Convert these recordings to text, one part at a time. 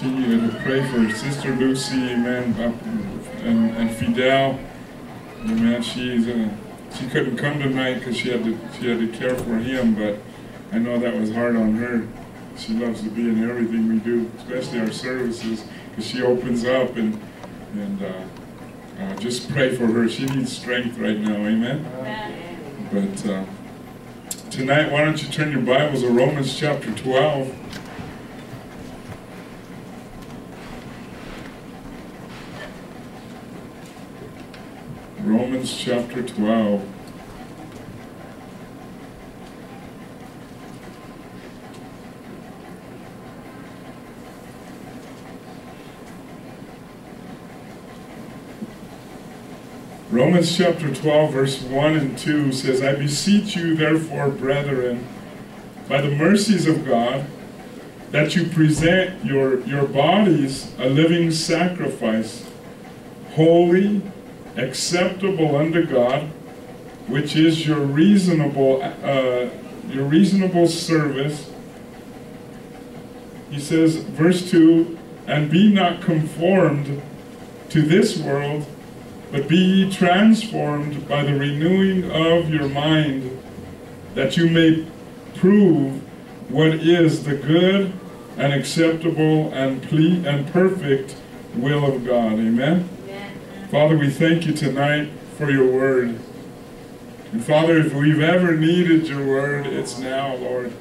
continue to pray for Sister Lucy, amen, and, and Fidel. Amen. She's uh, she couldn't come tonight because she had to she had to care for him, but I know that was hard on her. She loves to be in everything we do, especially our services, because she opens up and and uh, uh, just pray for her. She needs strength right now. Amen. Amen. But uh, tonight, why don't you turn your Bibles to Romans chapter 12. Romans chapter 12. Romans chapter 12, verse 1 and 2 says, I beseech you, therefore, brethren, by the mercies of God, that you present your, your bodies a living sacrifice, holy, acceptable unto God, which is your reasonable, uh, your reasonable service. He says, verse 2, and be not conformed to this world, but be ye transformed by the renewing of your mind, that you may prove what is the good and acceptable and ple and perfect will of God. Amen? Father, we thank you tonight for your word. And Father, if we've ever needed your word, it's now, Lord.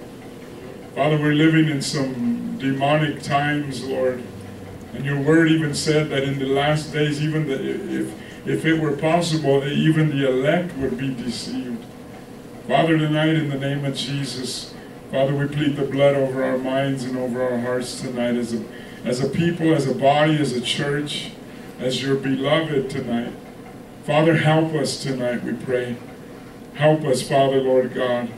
Father, we're living in some demonic times, Lord. And your word even said that in the last days, even the, if, if it were possible, even the elect would be deceived. Father, tonight in the name of Jesus, Father, we plead the blood over our minds and over our hearts tonight as a, as a people, as a body, as a church as your beloved tonight. Father, help us tonight, we pray. Help us, Father, Lord God,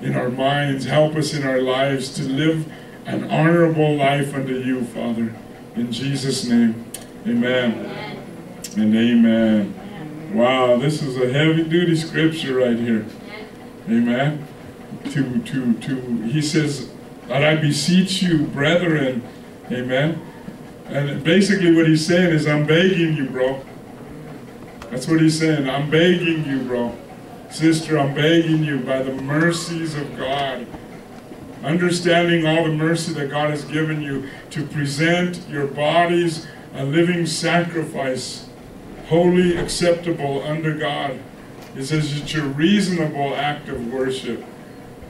in our minds. Help us in our lives to live an honorable life unto you, Father. In Jesus' name, amen. amen. And amen. amen. Wow, this is a heavy-duty scripture right here. Amen. To, to, to, he says, that I beseech you, brethren, amen, and basically what he's saying is, I'm begging you, bro. That's what he's saying. I'm begging you, bro. Sister, I'm begging you by the mercies of God, understanding all the mercy that God has given you, to present your bodies a living sacrifice, holy, acceptable under God. It says it's your reasonable act of worship.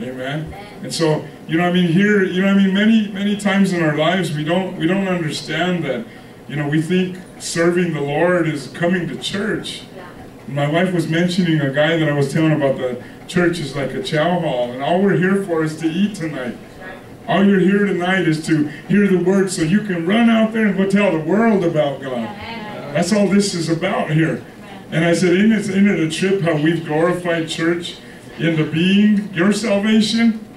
Amen. And so, you know, I mean, here, you know, I mean, many, many times in our lives, we don't, we don't understand that. You know, we think serving the Lord is coming to church. My wife was mentioning a guy that I was telling about the church is like a chow hall, and all we're here for is to eat tonight. All you're here tonight is to hear the word so you can run out there and go tell the world about God. That's all this is about here. And I said, isn't it, isn't it a trip how we've glorified church into being your salvation.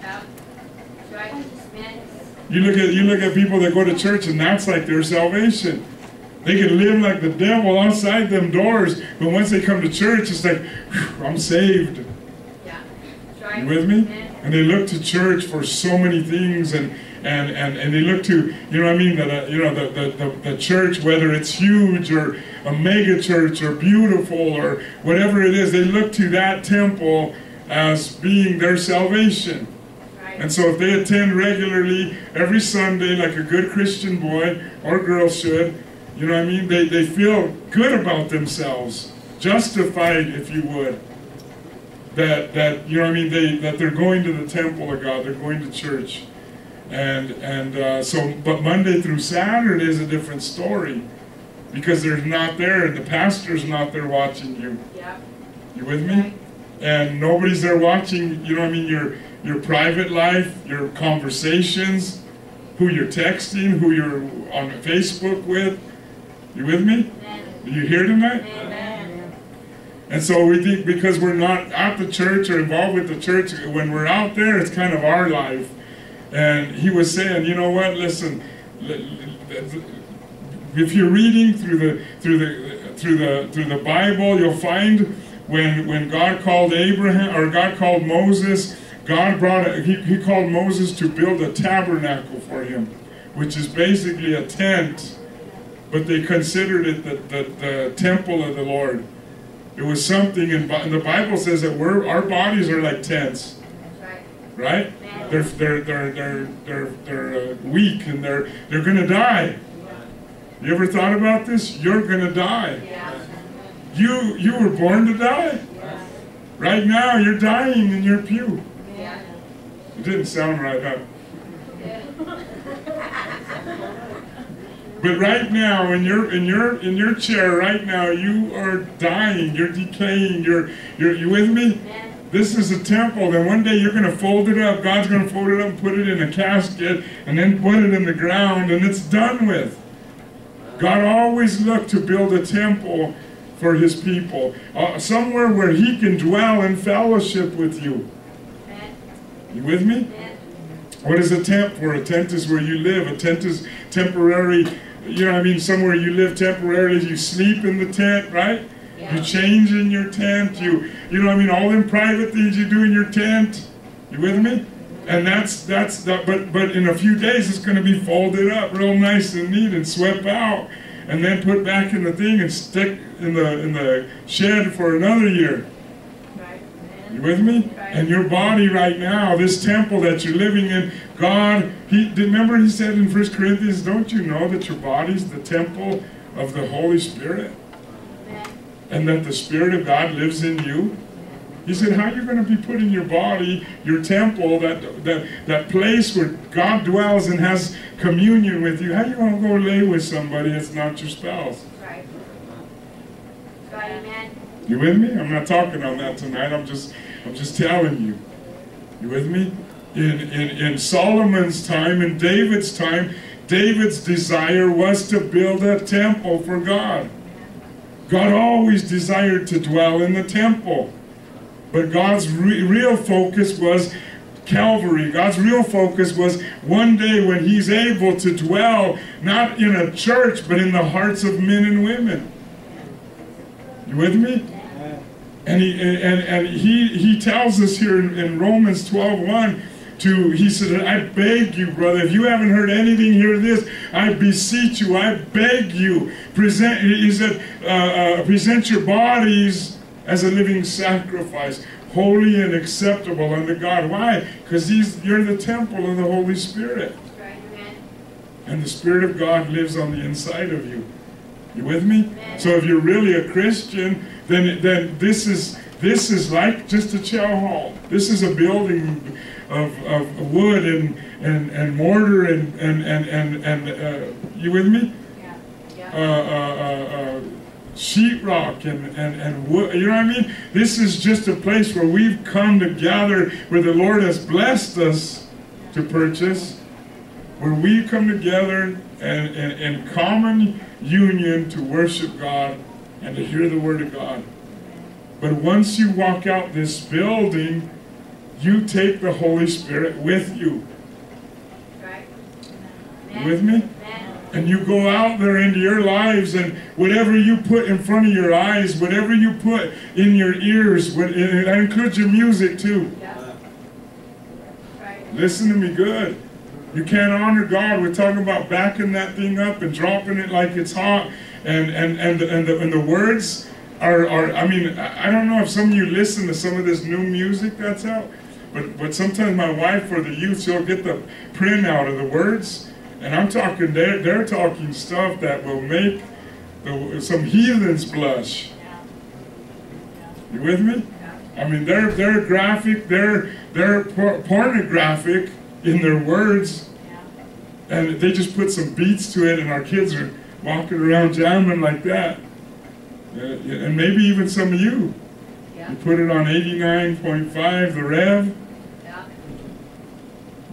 You look at you look at people that go to church and that's like their salvation. They can live like the devil outside them doors, but once they come to church, it's like, I'm saved. Yeah. You with me? And they look to church for so many things, and and and, and they look to you know what I mean the, uh, you know the, the, the the church, whether it's huge or a mega church or beautiful or whatever it is, they look to that temple as being their salvation. And so if they attend regularly every Sunday like a good Christian boy or girl should, you know what I mean? They, they feel good about themselves, justified if you would. That, that you know what I mean? They, that they're going to the temple of God, they're going to church. And, and uh, so, but Monday through Saturday is a different story because they're not there and the pastor's not there watching you. Yeah. You with me? And nobody's there watching, you know what I mean, your, your private life, your conversations, who you're texting, who you're on Facebook with. You with me? Are you here tonight? Amen. And so we think because we're not at the church or involved with the church, when we're out there, it's kind of our life. And he was saying, you know what, listen, if you're reading through the through the through the through the Bible, you'll find when, when God called Abraham, or God called Moses, God brought, a, he, he called Moses to build a tabernacle for him. which is basically a tent, but they considered it the, the, the temple of the Lord. It was something, and the Bible says that we're, our bodies are like tents. Right? They're, they're, they're, they're, they're, they're uh, weak and they're, they're going to die. You ever thought about this? You're going to die. You, you were born to die. Right now, you're dying in your pew. It didn't sound right, huh? But right now, in your in your in your chair right now, you are dying. You're decaying. You're you're you with me? This is a temple, Then one day you're going to fold it up. God's going to fold it up and put it in a casket, and then put it in the ground, and it's done with. God always looked to build a temple for His people, uh, somewhere where He can dwell in fellowship with you. You with me? What is a tent for? A tent is where you live. A tent is temporary you know I mean, somewhere you live temporarily, you sleep in the tent, right? Yeah. You change in your tent, you you know I mean, all them private things you do in your tent. You with me? And that's that's that but but in a few days it's gonna be folded up real nice and neat and swept out and then put back in the thing and stick in the in the shed for another year. You with me? And your body right now, this temple that you're living in, God, He remember He said in First Corinthians, don't you know that your body's the temple of the Holy Spirit? And that the Spirit of God lives in you? He said, how are you going to be putting your body, your temple, that, that, that place where God dwells and has communion with you, how are you going to go lay with somebody that's not your spouse? Right. Amen. You with me? I'm not talking on that tonight. I'm just I'm just telling you. You with me? In, in, in Solomon's time, in David's time, David's desire was to build a temple for God. God always desired to dwell in the temple. But God's re real focus was Calvary. God's real focus was one day when He's able to dwell not in a church, but in the hearts of men and women. You with me? And he and, and he he tells us here in, in Romans 12, 1, to he said, I beg you, brother, if you haven't heard anything, hear this. I beseech you, I beg you, present he said, uh, uh, present your bodies as a living sacrifice, holy and acceptable unto God. Why? Because you're the temple of the Holy Spirit. And the Spirit of God lives on the inside of you. You with me? So if you're really a Christian, then then this is this is like just a chow hall. This is a building of, of wood and, and, and mortar and and and and, and uh, you with me? Yeah. yeah. Uh, uh, uh, uh sheetrock and, and, and wood. You know what I mean? This is just a place where we've come to gather, where the Lord has blessed us to purchase, where we come together and in common union to worship God and to hear the Word of God. But once you walk out this building, you take the Holy Spirit with you. Right. You with me? And you go out there into your lives, and whatever you put in front of your eyes, whatever you put in your ears, and that includes your music too. Listen to me good. You can't honor God. We're talking about backing that thing up and dropping it like it's hot. And and and and the, and the words are, are I mean I don't know if some of you listen to some of this new music that's out, but but sometimes my wife or the youth she'll get the print out of the words, and I'm talking they're they're talking stuff that will make the, some heathens blush. You with me? I mean they're they're graphic, they're they're pornographic in their words. And they just put some beats to it, and our kids are walking around jamming like that. And maybe even some of you. You put it on 89.5, the rev.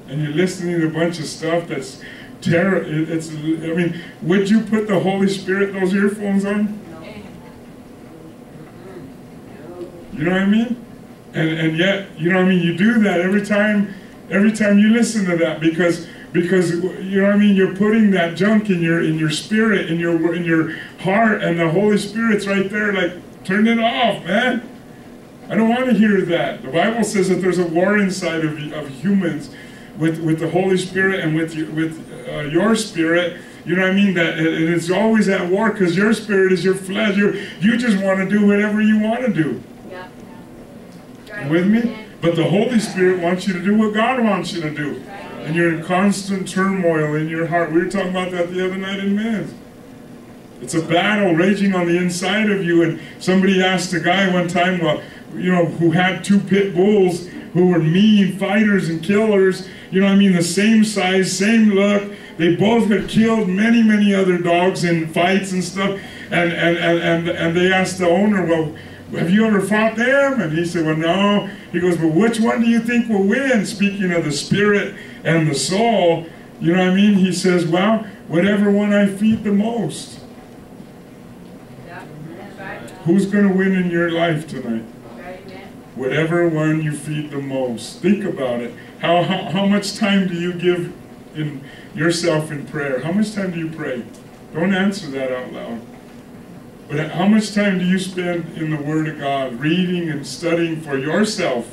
And you're listening to a bunch of stuff that's terror. It's, I mean, would you put the Holy Spirit those earphones on? You know what I mean? And, and yet, you know what I mean? You do that every time every time you listen to that because because you know what I mean you're putting that junk in your in your spirit in your in your heart and the Holy Spirit's right there like turn it off man I don't want to hear that the Bible says that there's a war inside of, of humans with, with the Holy Spirit and with, your, with uh, your spirit, you know what I mean? That it, it's always at war because your spirit is your flesh. You, you just want to do whatever you want to do. Yeah. You with me? But the Holy Spirit wants you to do what God wants you to do. And you're in constant turmoil in your heart. We were talking about that the other night in men's. It's a battle raging on the inside of you. And somebody asked a guy one time, well, you know, who had two pit bulls who were mean fighters and killers. You know what I mean? The same size, same look. They both had killed many, many other dogs in fights and stuff. And, and, and, and, and they asked the owner, well, have you ever fought them? And he said, well, no. He goes, well, which one do you think will win? Speaking of the spirit and the soul, you know what I mean? He says, well, whatever one I feed the most. Yeah, right. Who's going to win in your life tonight? Right. Whatever one you feed the most. Think about it. How, how, how much time do you give in yourself in prayer? How much time do you pray? Don't answer that out loud. But how much time do you spend in the Word of God, reading and studying for yourself?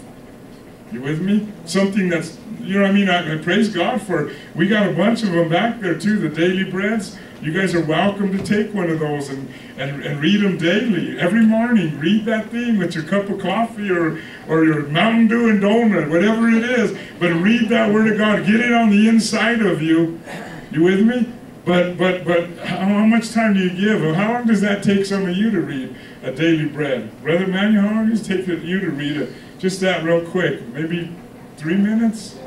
You with me? Something that's, you know what I mean? I, I praise God for, we got a bunch of them back there too, the daily breads. You guys are welcome to take one of those and, and, and read them daily. Every morning, read that thing with your cup of coffee or, or your Mountain Dew and donut, whatever it is. But read that Word of God. Get it on the inside of you. You with me? But but but how much time do you give? How long does that take some of you to read a daily bread? Brother Manuel, how long does it take you to read it? Just that real quick. Maybe three minutes?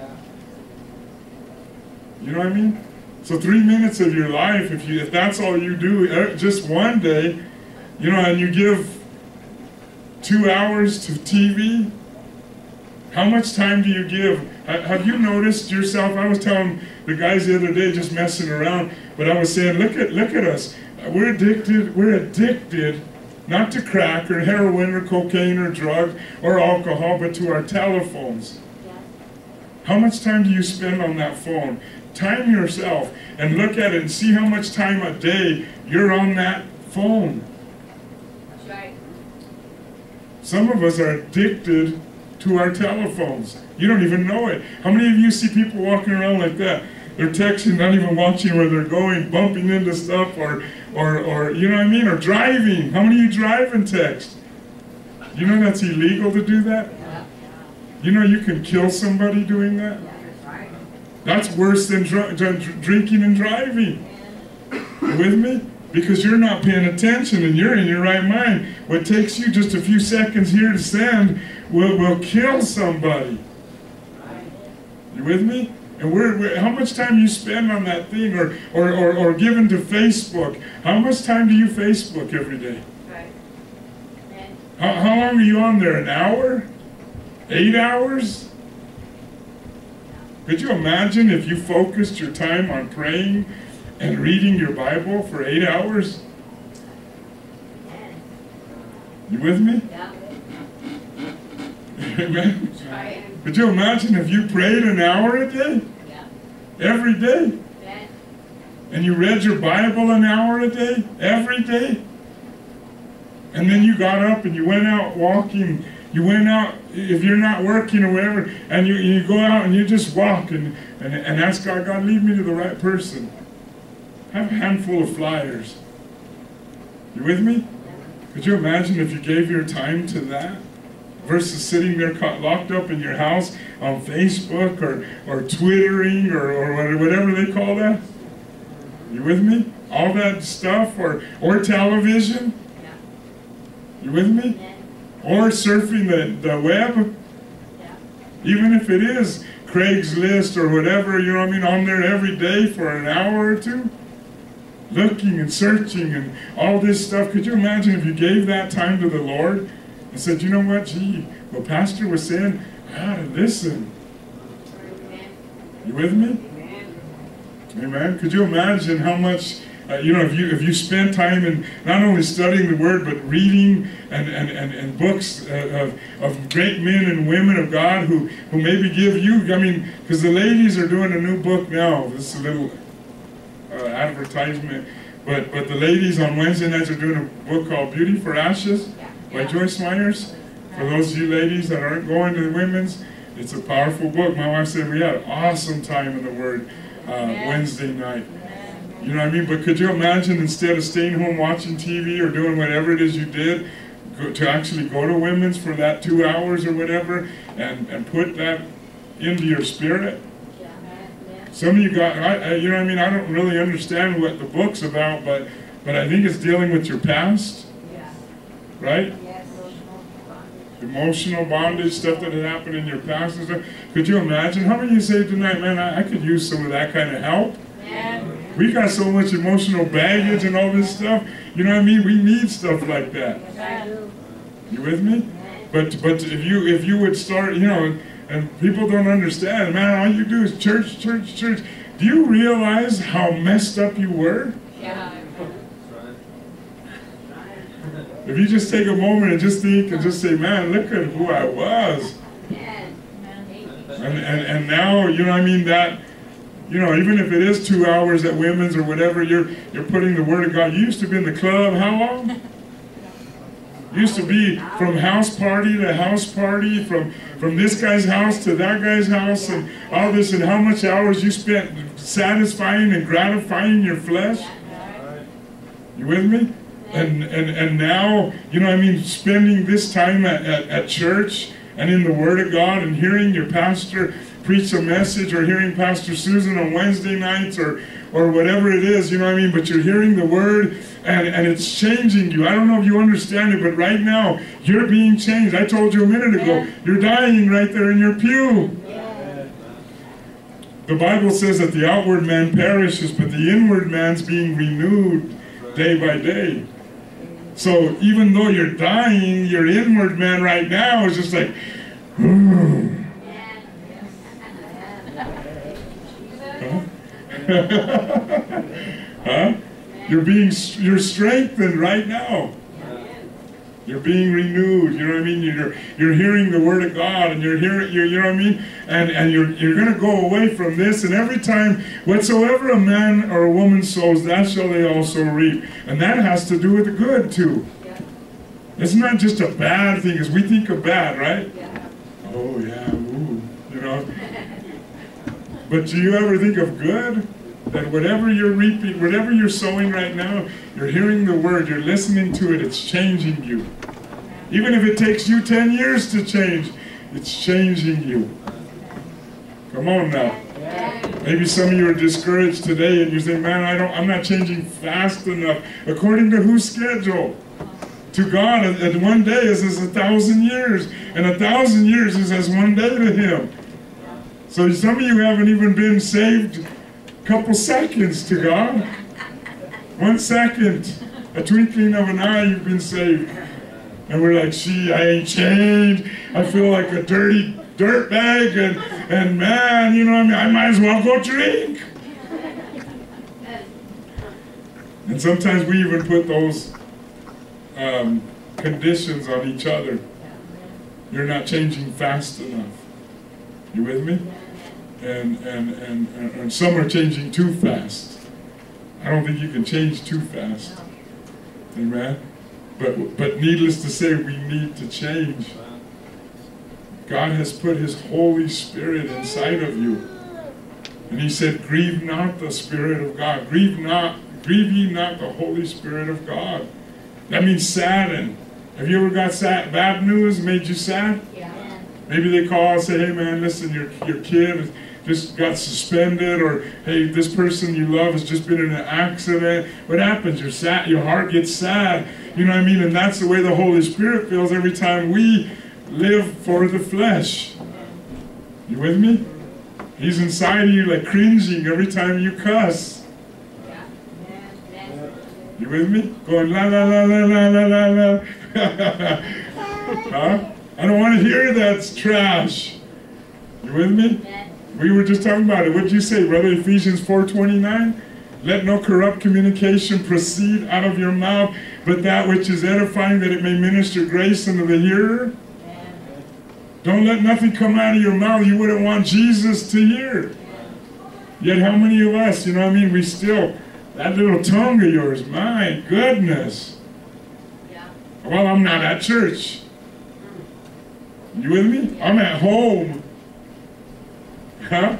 You know what I mean? So three minutes of your life, if you if that's all you do, uh, just one day, you know, and you give two hours to TV, how much time do you give? Have you noticed yourself? I was telling the guys the other day, just messing around, but I was saying, look at look at us. We're addicted. We're addicted, not to crack or heroin or cocaine or drugs or alcohol, but to our telephones. Yeah. How much time do you spend on that phone? Time yourself and look at it and see how much time a day you're on that phone. That's right. Some of us are addicted to our telephones. You don't even know it. How many of you see people walking around like that? They're texting, not even watching where they're going, bumping into stuff, or, or, or you know what I mean, or driving. How many of you drive and text? You know that's illegal to do that? You know you can kill somebody doing that? That's worse than dr- drinking and driving. With me? Because you're not paying attention and you're in your right mind. What takes you just a few seconds here to send will, will kill somebody. You with me? And we're, we're, how much time you spend on that thing or, or, or, or given to Facebook? How much time do you Facebook every day? Right. How, how long are you on there? An hour? Eight hours? Could you imagine if you focused your time on praying and reading your Bible for eight hours? You with me? Yeah. Amen. Right. Could you imagine if you prayed an hour a day? Yeah. Every day? Amen. And you read your Bible an hour a day? Every day? And then you got up and you went out walking. You went out, if you're not working or whatever, and you, you go out and you just walk and, and, and ask God, God, lead me to the right person. Have a handful of flyers. You with me? Could you imagine if you gave your time to that? Versus sitting there caught, locked up in your house on Facebook or, or Twittering or, or whatever they call that? You with me? All that stuff or, or television? You with me? Or surfing the, the web? Even if it is Craigslist or whatever, you know what I mean, on there every day for an hour or two? Looking and searching and all this stuff. Could you imagine if you gave that time to the Lord and said, you know what, gee, what Pastor was saying, I ought to listen. You with me? Amen. Could you imagine how much, uh, you know, if you if you spend time in not only studying the Word but reading and and, and, and books uh, of, of great men and women of God who who maybe give you, I mean, because the ladies are doing a new book now. This is a little uh, advertisement, but but the ladies on Wednesday nights are doing a book called Beauty for Ashes by. Joyce Myers. For those of you ladies that aren't going to the women's, It's a powerful book. My wife said we had an awesome time in the Word uh, Wednesday night. You know what I mean? But could you imagine instead of staying home watching TV or doing whatever it is you did, go, to actually go to women's for that two hours or whatever and, and put that into your spirit? Some of you got, I, you know what I mean? I don't really understand what the book's about, but, but I think it's dealing with your past, Yeah. right? Emotional bondage. Stuff that had happened in your past and stuff. Could you imagine? How many you say tonight, man, I, I could use some of that kind of help? Yeah. We got so much emotional baggage and all this stuff. You know what I mean? We need stuff like that. Yes, I do. You with me? But but if you if you would start, you know, and people don't understand, man, all you do is church, church, church. Do you realize how messed up you were? Yeah. If you just take a moment and just think and just say, man, look at who I was. And, and, and now, you know what I mean, that, you know, even if it is two hours at women's or whatever, you're, you're putting the word of God. You used to be in the club, how long? Used to be from house party to house party, from, from this guy's house to that guy's house, and all this, and how much hours you spent satisfying and gratifying your flesh. You with me? And, and, and now, you know, I mean, spending this time at, at, at church and in the Word of God and hearing your pastor preach a message or hearing Pastor Susan on Wednesday nights or, or whatever it is, you know what I mean? But you're hearing the Word and, and it's changing you. I don't know if you understand it, but right now, you're being changed. I told you a minute ago, you're dying right there in your pew. The Bible says that the outward man perishes, but the inward man's being renewed day by day. So even though you're dying, your inward man right now is just like, huh? You're being you're strengthened right now. You're being renewed. You know what I mean? You're you're hearing the word of God, and you're hearing you you know what I mean. And and you're you're gonna go away from this. And every time whatsoever a man or a woman sows, that shall they also reap. And that has to do with the good too. It's not just a bad thing, as we think of bad, right? Oh yeah, ooh, you know. But do you ever think of good? That whatever you're reaping, whatever you're sowing right now, you're hearing the word, you're listening to it, it's changing you. Even if it takes you 10 years to change, it's changing you. Come on now. Maybe some of you are discouraged today and you say, man, I don't, I'm not changing fast enough. According to whose schedule? To God, and one day is as a thousand years, and a thousand years is as one day to Him. So some of you haven't even been saved couple seconds to God. One second, a twinkling of an eye, you've been saved. And we're like, gee, I ain't changed. I feel like a dirty dirt bag, and, and man, you know what I mean? I might as well go drink. And sometimes we even put those um, conditions on each other. You're not changing fast enough. You with me? And, and, and, and, some are changing too fast. I don't think you can change too fast. Amen? But, but needless to say, we need to change. God has put His Holy Spirit inside of you. And He said, Grieve not the Spirit of God. Grieve not, grieve ye not the Holy Spirit of God. That means sadden. Have you ever got sad, bad news made you sad? Yeah. Maybe they call and say, hey man, listen, your, your kid just got suspended, or hey, this person you love has just been in an accident. What happens? You're sad, your heart gets sad. You know what I mean? And that's the way the Holy Spirit feels every time we live for the flesh. You with me? He's inside of you like cringing every time you cuss. You with me? Going la la la la la la la la. huh? I don't want to hear that trash. You with me? We were just talking about it. What did you say, brother? Ephesians 4.29? Let no corrupt communication proceed out of your mouth, but that which is edifying, that it may minister grace unto the hearer. Don't let nothing come out of your mouth you wouldn't want Jesus to hear. Yet how many of us, you know what I mean, we still, that little tongue of yours, my goodness. Yeah. Well, I'm not at church. You with me? I'm at home. Huh?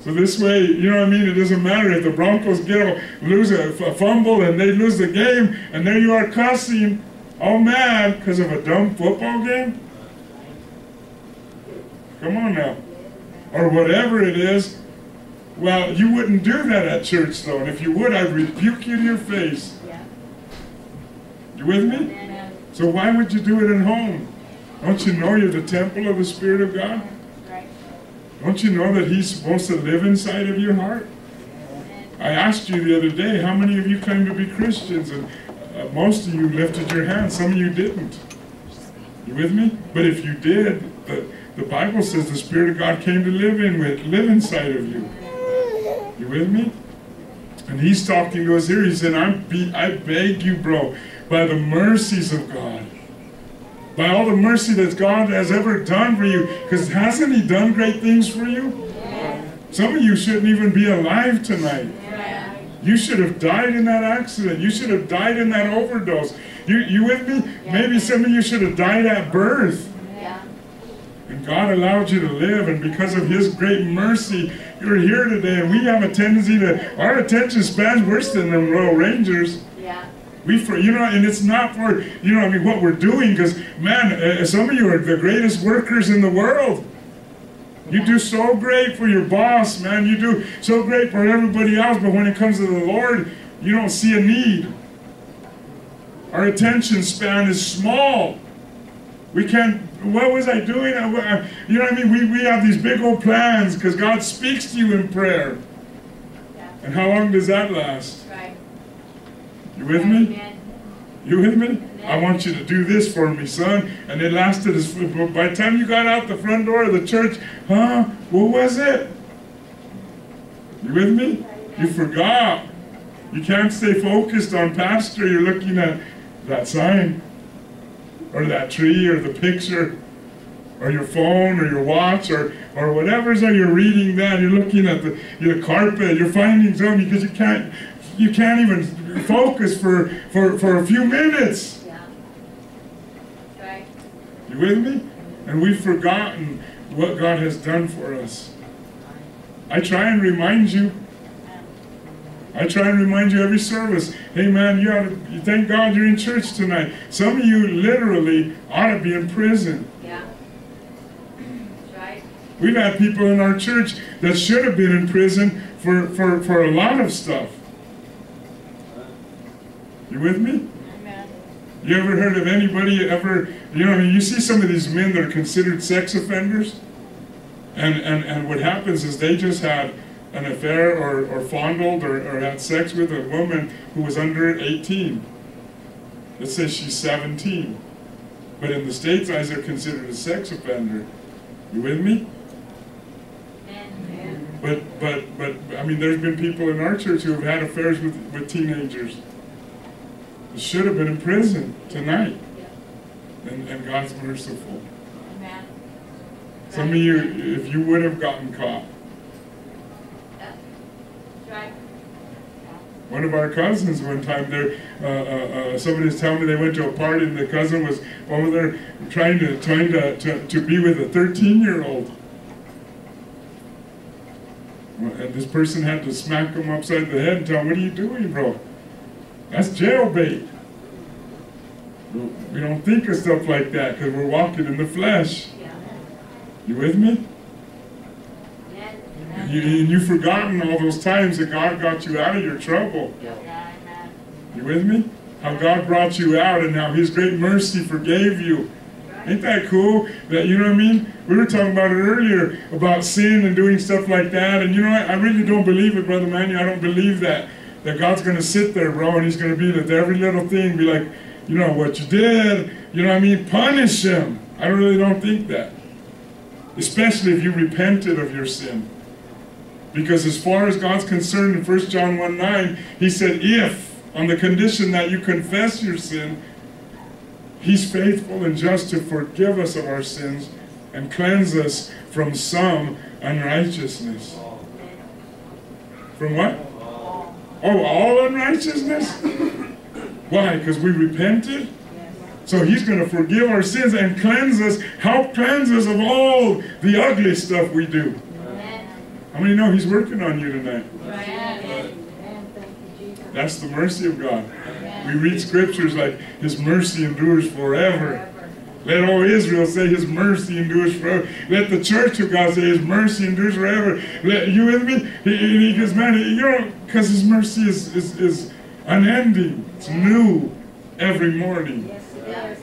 So this way, you know what I mean? It doesn't matter if the Broncos get a, lose a, a fumble and they lose the game, and there you are cussing, oh all mad because of a dumb football game. Come on now, or whatever it is. Well, you wouldn't do that at church, though, and if you would, I'd rebuke you to your face. You with me? So why would you do it at home? Don't you know you're the temple of the Spirit of God? Don't you know that He's supposed to live inside of your heart? I asked you the other day, how many of you claim to be Christians? And uh, most of you lifted your hand. Some of you didn't. You with me? But if you did, the, the Bible says the Spirit of God came to live in with, live inside of you. You with me? And he's talking to us here. He said, I'm be, I beg you, bro, by the mercies of God, by all the mercy that God has ever done for you, because hasn't He done great things for you? Some of you shouldn't even be alive tonight. Yeah. You should have died in that accident. You should have died in that overdose. You, you with me? Maybe some of you should have died at birth. And God allowed you to live, and because of His great mercy, you're here today. And we have a tendency to, our attention span's worse than the Royal Rangers. Yeah. We, for you know, and it's not for you know, I mean, what we're doing, because man, uh, some of you are the greatest workers in the world. You do so great for your boss, man. You do so great for everybody else, but when it comes to the Lord, you don't see a need. Our attention span is small. We can't. What was I doing? I- You know what I mean? We, we have these big old plans because God speaks to you in prayer. And how long does that last? You with me? You with me? I want you to do this for me, son. And it lasted as by the time you got out the front door of the church, huh? What was it? You with me? You forgot. You can't stay focused on pastor. You're looking at that sign, or that tree, or the picture, or your phone, or your watch, or or whatever's that you're reading. That you're looking at the your carpet. You're finding something because you can't you can't even focus for for for a few minutes. Yeah. Right. You with me? And we've forgotten what God has done for us. I try and remind you. I try and remind you every service. Hey man, you ought to you thank God you're in church tonight. Some of you literally ought to be in prison. Yeah. Right. We've had people in our church that should have been in prison for, for, for a lot of stuff. You with me? Amen. You ever heard of anybody ever, you know, I mean, you see some of these men that are considered sex offenders, and, and, and what happens is they just had an affair or, or fondled or, or had sex with a woman who was under 18. Let's say she's 17. But in the States, eyes are considered a sex offender. You with me? Amen. But, but, but, I mean, there's been people in our church who have had affairs with, with teenagers. They should have been in prison tonight. And, and God's merciful. Amen. Some of you, if you would have gotten caught. One of our cousins one time, there, uh, uh, uh, somebody was telling me they went to a party and the cousin was over there trying to trying to, to, to be with a 13 year old. And this person had to smack him upside the head and tell him, "What are you doing, bro? That's jailbait." We don't think of stuff like that because we're walking in the flesh. You with me? Amen. You, and you've forgotten all those times that God got you out of your trouble. You with me? How God brought you out and how His great mercy forgave you. Ain't that cool? That you know what I mean? We were talking about it earlier about sin and doing stuff like that. And you know what? I really don't believe it, Brother Manny. I don't believe that. That God's gonna sit there, bro, and He's gonna be with every little thing, be like, you know what you did, you know what I mean? Punish him. I really don't think that. Especially if you repented of your sin. Because as far as God's concerned in 1 John 1 9, he said, if, on the condition that you confess your sin, he's faithful and just to forgive us of our sins and cleanse us from some unrighteousness. From what? Oh, all unrighteousness? Why? Because we repented? So he's going to forgive our sins and cleanse us, help cleanse us of all the ugly stuff we do. Amen. How many know He's working on you tonight? Amen. Amen. Thank you, Jesus. That's the mercy of God. Amen. We read scriptures like His mercy endures forever. Let all Israel say His mercy endures forever. Let the church of God say His mercy endures forever. Let you with me? He, he, man, you know, because His mercy is, is, is unending. It's new every morning. Yes, it Yes.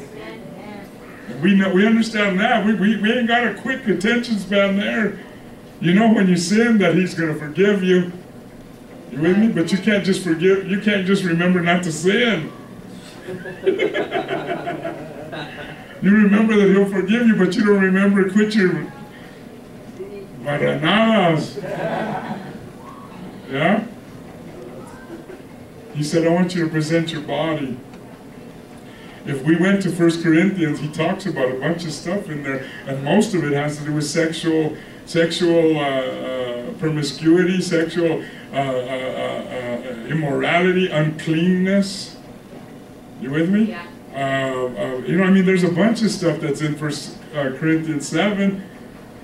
Amen. We know we understand that. We, we, we ain't got a quick attention span there. You know when you sin that He's going to forgive you. You with me? But you can't just forgive. You can't just remember not to sin. You remember that He'll forgive you, but you don't remember quit your maranadas. Yeah? He said, I want you to present your body. If we went to First Corinthians, he talks about a bunch of stuff in there, and most of it has to do with sexual, sexual uh, uh, promiscuity, sexual uh, uh, uh, uh, immorality, uncleanness. You with me? Yeah. You know, I mean, there's a bunch of stuff that's in First uh, Corinthians seven.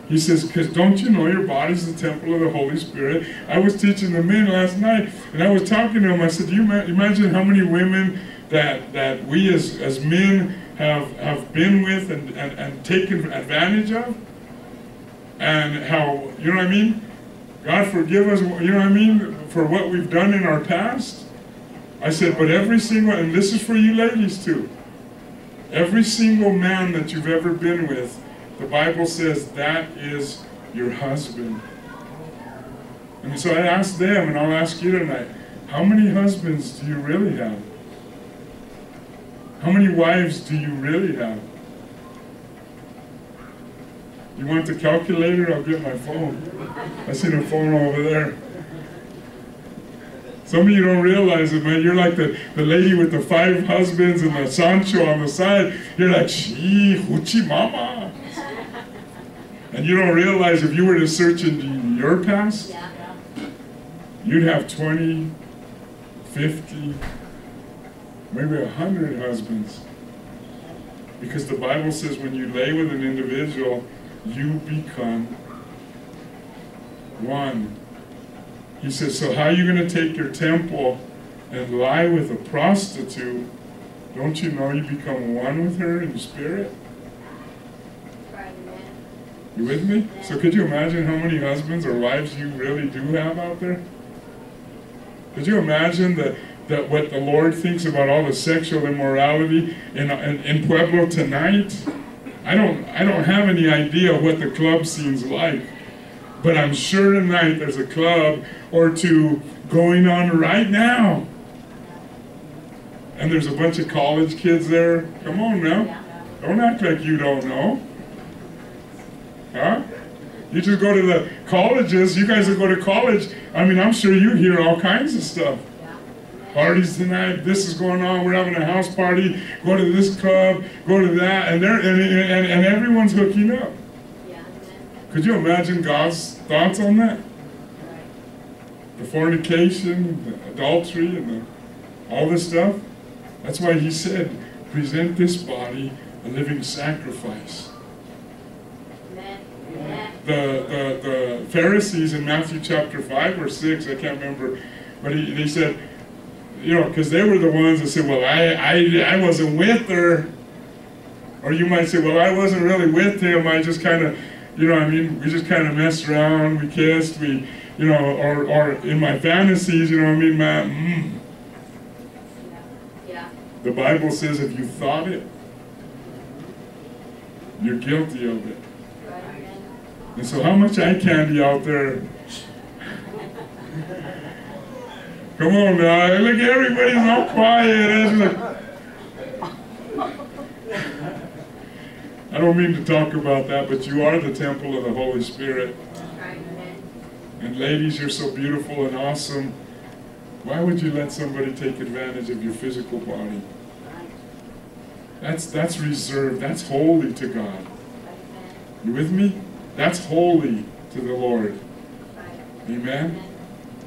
He says, "Because don't you know your body's the temple of the Holy Spirit?" I was teaching the men last night, and I was talking to them. I said, "Do you ma- imagine how many women that that we as as men have have been with and, and, and taken advantage of, and how you know what I mean? God forgive us. You know what I mean for what we've done in our past." I said, but every single, and this is for you ladies too, every single man that you've ever been with, the Bible says that is your husband. And so I asked them, and I'll ask you tonight, how many husbands do you really have? How many wives do you really have? You want the calculator? I'll get my phone. I see the phone over there. Some of you don't realize it, man. You're like the, the lady with the five husbands and the Sancho on the side. You're like, she, hoochie mama. And you don't realize if you were to search into your past, you'd have 20, 50, maybe 100 husbands. Because the Bible says when you lay with an individual, you become one. He says, so how are you going to take your temple and lie with a prostitute? Don't you know you become one with her in spirit? You with me? So could you imagine how many husbands or wives you really do have out there? Could you imagine that, that what the Lord thinks about all the sexual immorality in, in, in Pueblo tonight? I don't I don't have any idea what the club scene's like. But I'm sure tonight there's a club or two going on right now. And there's a bunch of college kids there. Come on now. Don't act like you don't know. Huh? You just go to the colleges. You guys that go to college, I mean, I'm sure you hear all kinds of stuff. Parties tonight, this is going on, we're having a house party, go to this club, go to that, and, and, and, and everyone's hooking up. Could you imagine God's thoughts on that? The fornication, the adultery, and the, all this stuff? That's why he said, present this body a living sacrifice. The, the, the Pharisees in Matthew chapter 5 or 6, I can't remember, but he, they said, you know, because they were the ones that said, well, I, I, I wasn't with her. Or you might say, well, I wasn't really with him. I just kind of, you know, what I mean, we just kind of messed around, we kissed, we, you know, or, or in my fantasies, you know what I mean, man, mm. Yeah. Yeah. the Bible says if you thought it, you're guilty of it. And so how much eye candy out there? Come on now, look everybody's all quiet. It's like- I don't mean to talk about that, but you are the temple of the Holy Spirit. Amen. And ladies, you're so beautiful and awesome. Why would you let somebody take advantage of your physical body? That's that's reserved. That's holy to God. You with me? That's holy to the Lord. Amen.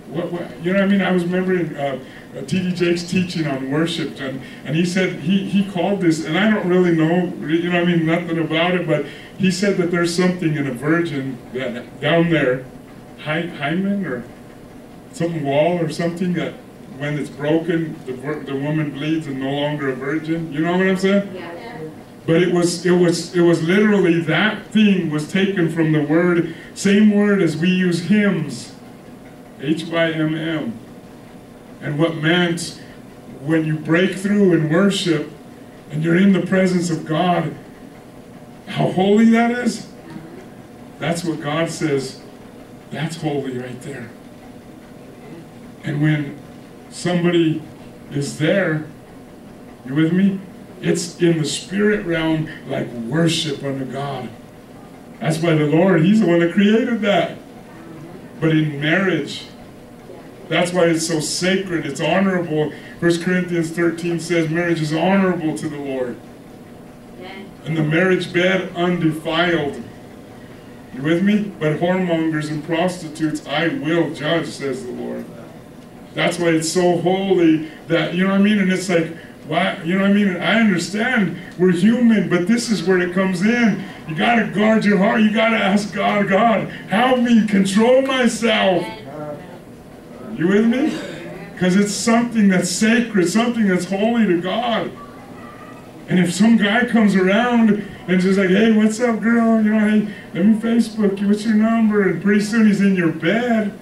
What, what, you know what I mean? I was remembering uh, T.D. Jakes teaching on worship, and, and he said, he, he called this, and I don't really know, you know I mean, nothing about it, but he said that there's something in a virgin that down there, hymen or some wall or something that when it's broken, the, the woman bleeds and no longer a virgin. You know what I'm saying? Yeah. But it was it was it was literally that thing was taken from the word same word as we use hymns, H Y M M, and what meant when you break through in worship and you're in the presence of God, how holy that is. That's what God says. That's holy right there. And when somebody is there, you with me? It's in the spirit realm like worship unto God. That's why the Lord, He's the one that created that. But in marriage, that's why it's so sacred, it's honorable. 1 Corinthians 13 says marriage is honorable to the Lord. And the marriage bed undefiled. You with me? But whoremongers and prostitutes I will judge, says the Lord. That's why it's so holy that, you know what I mean? And it's like, why, you know what I mean? I understand we're human, but this is where it comes in. You got to guard your heart. You got to ask God, God, help me control myself. You with me? Because it's something that's sacred, something that's holy to God. And if some guy comes around and just like, hey, what's up, girl? You know, hey, let me Facebook you. What's your number? And pretty soon he's in your bed.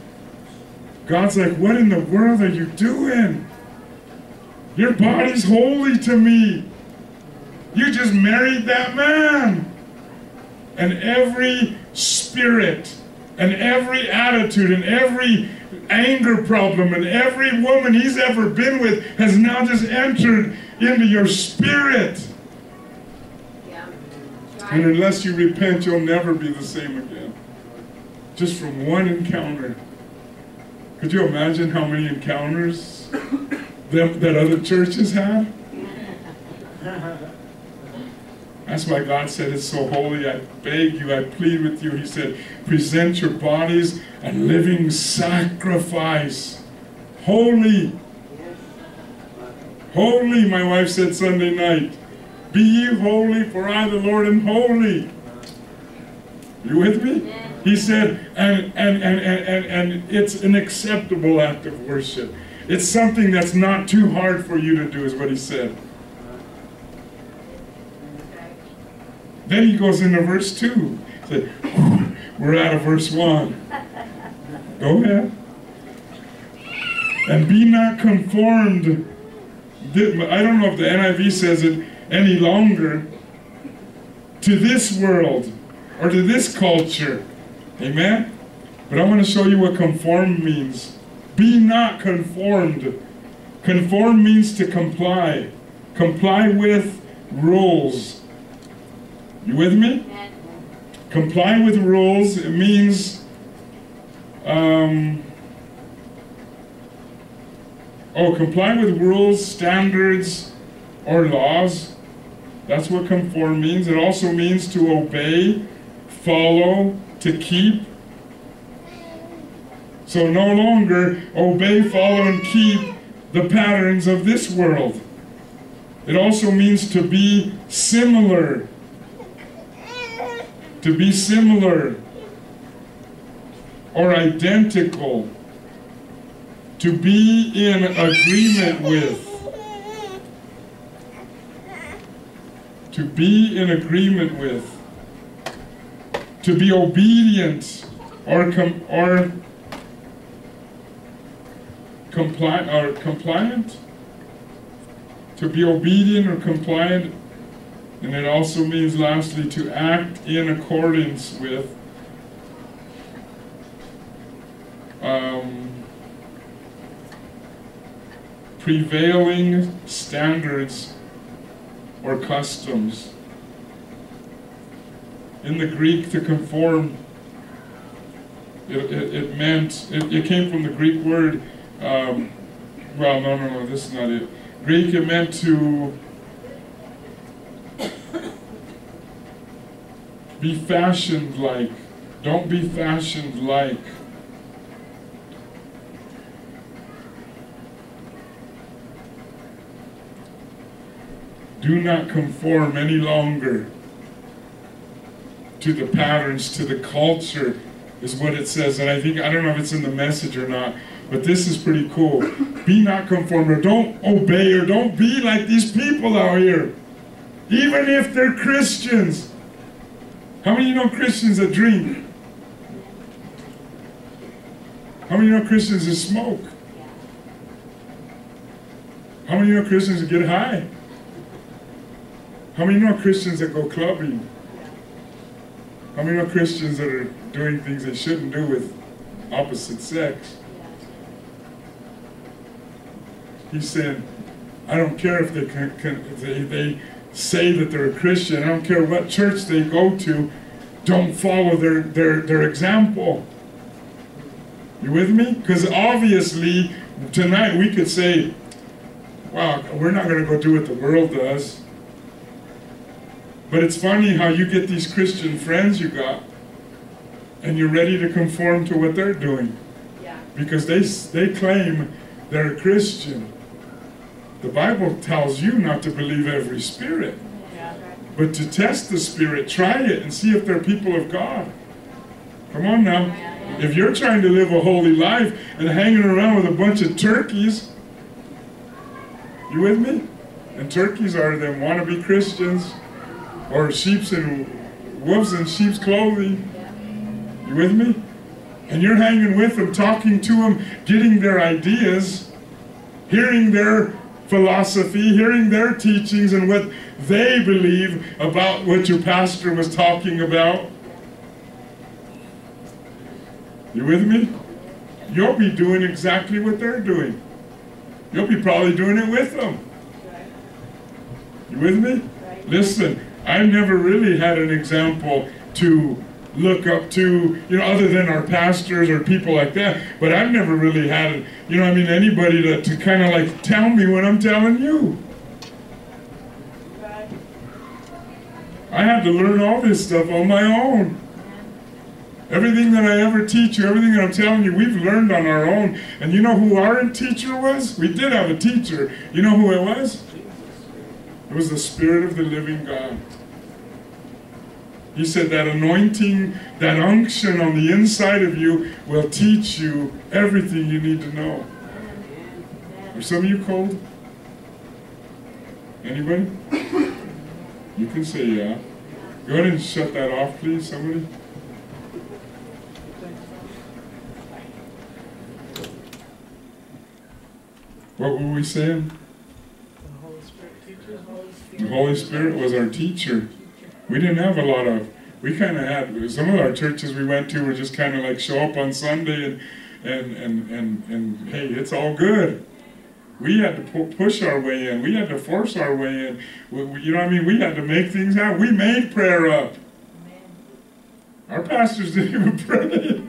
God's like, what in the world are you doing? Your body's holy to me. You just married that man. And every spirit and every attitude and every anger problem and every woman he's ever been with has now just entered into your spirit. Yeah. And unless you repent, you'll never be the same again. Just from one encounter. Could you imagine how many encounters them, that other churches had? That's why God said it's so holy. I beg you, I plead with you. He said, present your bodies a living sacrifice. Holy. Holy, my wife said Sunday night. Be ye holy, for I, the Lord, am holy. You with me? He said, and, and, and, and, and, and it's an acceptable act of worship. It's something that's not too hard for you to do, is what he said. Then he goes into verse 2. He said, We're out of verse 1. Go ahead. And be not conformed. I don't know if the NIV says it any longer to this world or to this culture. Amen? But I'm going to show you what conform means. Be not conformed. Conform means to comply. Comply with rules. You with me? Comply with rules, means, um, oh, comply with rules, standards, or laws. That's what conform means. It also means to obey, follow, to keep. So no longer obey, follow, and keep the patterns of this world. It also means to be similar to be similar or identical, to be in agreement with, to be in agreement with, to be obedient or com- or compli- or compliant, to be obedient or compliant and it also means, lastly, to act in accordance with um, prevailing standards or customs. In the Greek, to conform, it, it, it meant, it, it came from the Greek word, um, well, no, no, no, this is not it. Greek, it meant to be fashioned like. Don't be fashioned like. Do not conform any longer to the patterns, to the culture is what it says. And I think, I don't know if it's in the message or not, but this is pretty cool. Be not conformed or don't obey or don't be like these people out here. Even if they're Christians. How many you know Christians that drink? How many you know Christians that smoke? How many you know Christians that get high? How many you know Christians that go clubbing? How many you know Christians that are doing things they shouldn't do with opposite sex? He's saying, I don't care if they, can, can, if they, they say that they're a Christian. I don't care what church they go to. Don't follow their, their, their example. You with me? Because obviously, tonight we could say, wow, we're not going to go do what the world does. But it's funny how you get these Christian friends you got, and you're ready to conform to what they're doing. Yeah. Because they, they claim they're a Christian. The Bible tells you not to believe every spirit, but to test the spirit, try it, and see if they're people of God. Come on now. If you're trying to live a holy life and hanging around with a bunch of turkeys, you with me? And turkeys are them wannabe Christians or sheep's and wolves in sheep's clothing. You with me? And you're hanging with them, talking to them, getting their ideas, hearing their philosophy, hearing their teachings and what they believe about what your pastor was talking about. You with me? You'll be doing exactly what they're doing. You'll be probably doing it with them. You with me? Listen, I've never really had an example to look up to, you know, other than our pastors or people like that. But I've never really had, you know, I mean, anybody to, to kind of like tell me what I'm telling you. I had to learn all this stuff on my own. Everything that I ever teach you, everything that I'm telling you, we've learned on our own. And you know who our teacher was? We did have a teacher. You know who it was? It was the Spirit of the living God. He said that anointing, that unction on the inside of you will teach you everything you need to know. Are some of you cold? Anybody? You can say yeah. Go ahead and shut that off, please, somebody. What were we saying? The Holy Spirit teaches. The Holy Spirit was our teacher. We didn't have a lot of, we kind of had, some of our churches we went to were just kind of like show up on Sunday and, and, and, and, and hey, it's all good. We had to pu- push our way in. We had to force our way in. You know what I mean? We had to make things happen. We made prayer up. Our pastors didn't even pray.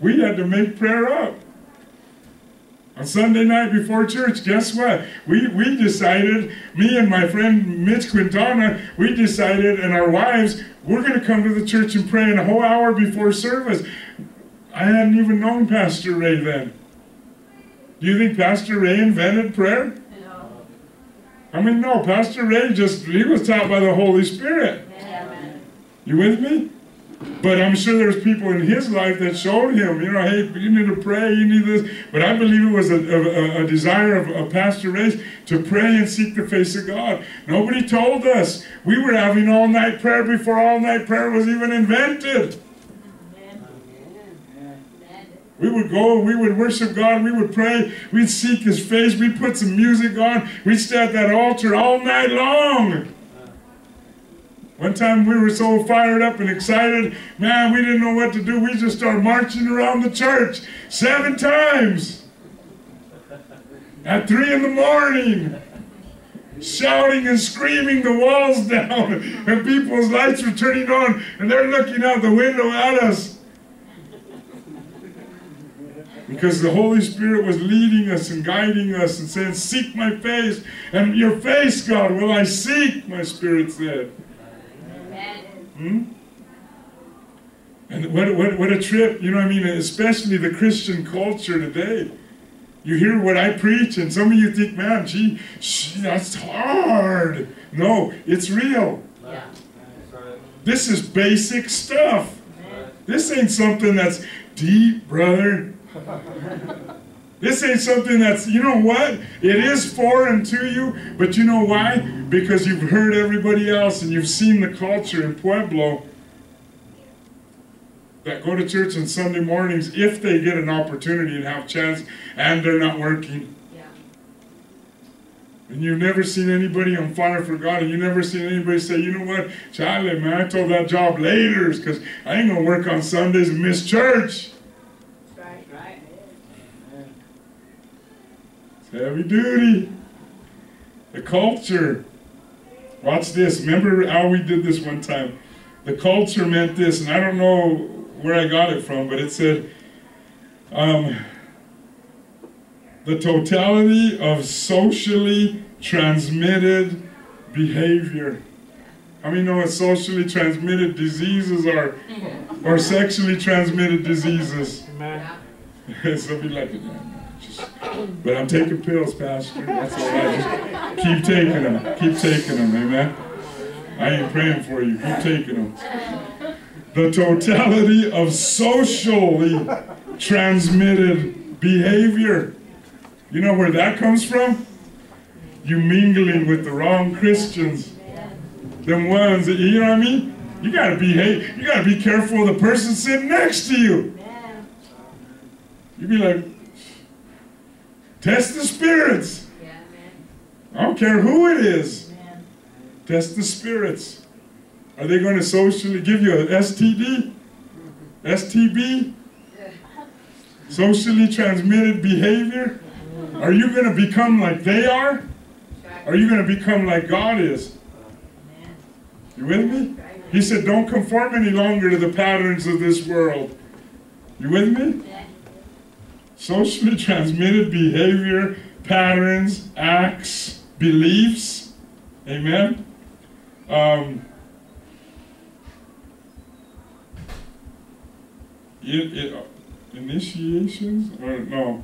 We had to make prayer up. On Sunday night before church, guess what? We, we decided, me and my friend Mitch Quintana, we decided, and our wives, we're going to come to the church and pray in a whole hour before service. I hadn't even known Pastor Ray then. Do you think Pastor Ray invented prayer? No. I mean, no, Pastor Ray just, he was taught by the Holy Spirit. Amen. You with me? But I'm sure there's people in his life that showed him, you know, hey, you need to pray, you need this. But I believe it was a, a, a desire of, a Pastor Ray's to pray and seek the face of God. Nobody told us. We were having all night prayer before all night prayer was even invented. We would go, we would worship God, we would pray, we'd seek His face, we'd put some music on, we'd stay at that altar all night long. One time we were so fired up and excited, man, we didn't know what to do. We just started marching around the church seven times at three in the morning, shouting and screaming the walls down, and people's lights were turning on, and they're looking out the window at us. Because the Holy Spirit was leading us and guiding us and saying, Seek my face, and your face, God, will I seek, my spirit said. Hmm? And what, what, what a trip, you know what I mean? Especially the Christian culture today. You hear what I preach, and some of you think, man, gee, gee that's hard. No, it's real. Yeah. This is basic stuff. This ain't something that's deep, brother. This ain't something that's, you know what? It is foreign to you, but you know why? Because you've heard everybody else and you've seen the culture in Pueblo that go to church on Sunday mornings if they get an opportunity and have chance and they're not working. Yeah. And you've never seen anybody on fire for God, and you've never seen anybody say, you know what, Charlie, man, I told that job later because I ain't gonna work on Sundays and miss church. Right. Right. It's heavy duty. The culture. Watch this. Remember how we did this one time? The culture meant this, and I don't know where I got it from, but it said, um, the totality of socially transmitted behavior. How many know what socially transmitted diseases are? Or sexually transmitted diseases? Amen. Yeah. Be like, "Yeah, just, but I'm taking pills, Pastor. That's all right. Just keep taking them. Keep taking them, amen. I ain't praying for you. Keep taking them. The totality of socially transmitted behavior. You know where that comes from? You mingling with the wrong Christians. Them ones that, you know what I mean? You gotta behave, you gotta be careful of the person sitting next to you. You be like, test the spirits. Yeah. I don't care who it is. Amen. Test the spirits. Are they going to socially give you an STD? STB? Socially transmitted behavior? Are you going to become like they are? Are you going to become like God is? You with me? He said, don't conform any longer to the patterns of this world. You with me? Socially transmitted behavior, patterns, acts, beliefs. Amen. Um, it, it, initiations or no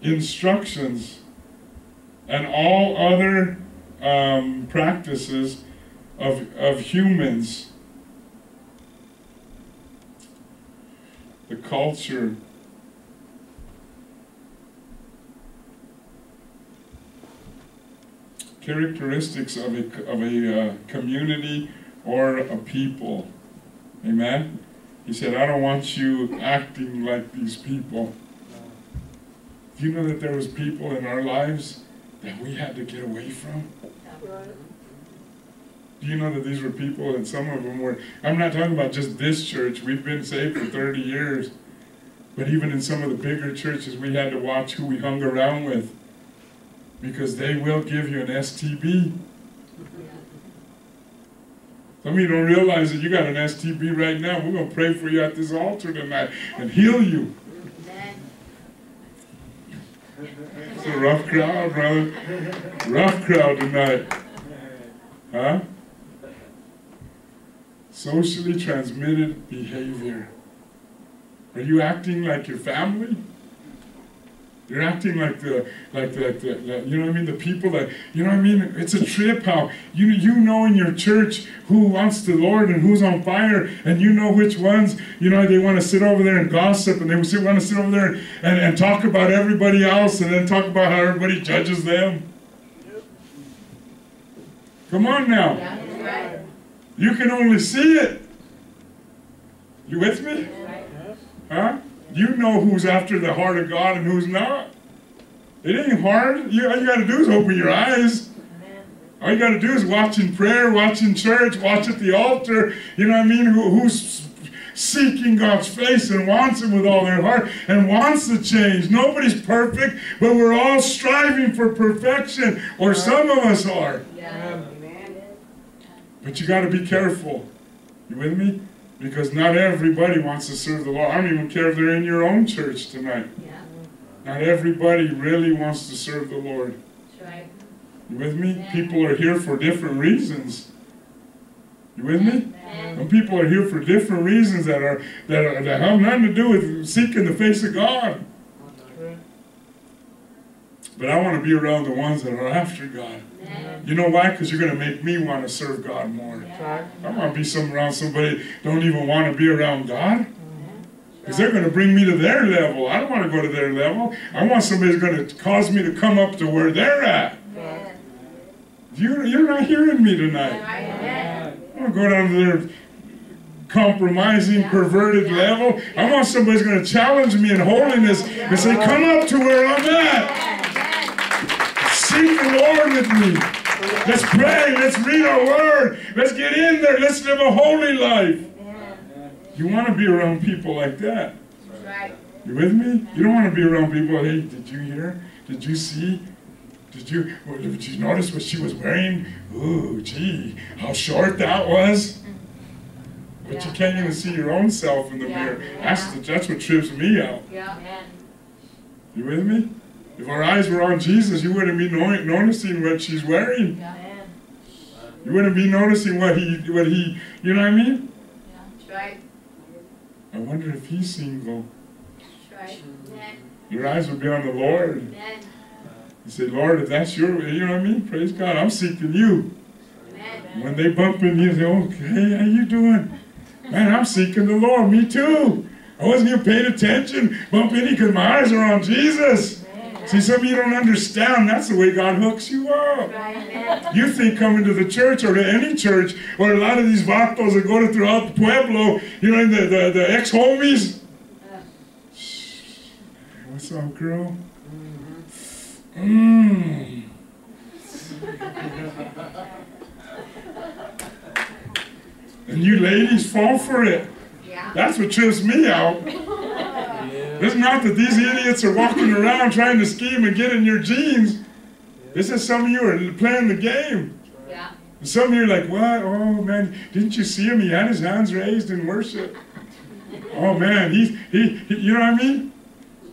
instructions and all other um, practices of, of humans the culture characteristics of a, of a uh, community or a people. Amen? He said i don't want you acting like these people. Do you know that there was people in our lives that we had to get away from? Do you know that these were people and some of them were i'm not talking about just this church we've been saved for 30 years but even in some of the bigger churches we had to watch who we hung around with because they will give you an stb some of you don't realize that you got an stb right now. We're going to pray for you at this altar tonight and heal you. It's a rough crowd brother. Rough crowd tonight. Huh? Socially transmitted behavior. Are you acting like your family? You're acting like the, like the, like you know what I mean? The people that, you know what I mean? It's a trip how you, you know in your church who wants the Lord and who's on fire, and you know which ones, you know, they want to sit over there and gossip, and they want to sit over there and, and talk about everybody else, and then talk about how everybody judges them. Come on now. Yeah, right. You can only see it. You with me? Huh? You know who's after the heart of God and who's not. It ain't hard. You, all you got to do is open your eyes. All you got to do is watch in prayer, watch in church, watch at the altar. You know what I mean? Who, who's seeking God's face and wants Him with all their heart and wants to change. Nobody's perfect, but we're all striving for perfection, or some of us are. Yeah. But you got to be careful. You with me? Because not everybody wants to serve the Lord. I don't even care if they're in your own church tonight. Yeah. Not everybody really wants to serve the Lord. That's right. You with me? People are here for different reasons. You with me? Amen. And people are here for different reasons that are that are that have nothing to do with seeking the face of God. But I want to be around the ones that are after God. Amen. You know why? Because you're going to make me want to serve God more. That's right. I want to be some around somebody don't even want to be around God. Because they're going to bring me to their level. I don't want to go to their level. I want somebody who's going to cause me to come up to where they're at. Amen. You, you're not hearing me tonight. Amen. I don't go down to their compromising, perverted level. I want somebody who's going to challenge me in holiness and say, come up to where I'm at. Seek the Lord with me. Let's pray. Let's read our word. Let's get in there. Let's live a holy life. You want to be around people like that. You with me? You don't want to be around people, hey, did you hear? Did you see? Did you, did you notice what she was wearing? Ooh, gee, how short that was. But you can't even see your own self in the Yeah. mirror. That's, the, that's what trips me out. Yeah. You with me? If our eyes were on Jesus, you wouldn't be no- noticing what she's wearing. Amen. You wouldn't be noticing what he, what he, you know what I mean? That's right. I wonder if he's single. That's right. Your eyes would be on the Lord. Amen. You say, Lord, if that's your, way, you know what I mean? Praise God, I'm seeking you. Amen. When they bump into you, say, okay, how you doing? Man, I'm seeking the Lord. Me too. I wasn't even paying attention. Bump into because my eyes are on Jesus. See, some of you don't understand. That's the way God hooks you up. You think coming to the church or to any church or a lot of these vatos that go to throughout the pueblo, you know, the, the, the ex-homies. What's up, girl? Mmm. And you ladies fall for it. Yeah. That's what trips me out. Yeah. It's not that these idiots are walking around trying to scheme and get in your jeans. This is some of you are playing the game. Yeah. And some of you are like, what? Oh man, didn't you see him? He had his hands raised in worship. Oh man, he's he, he you know what I mean?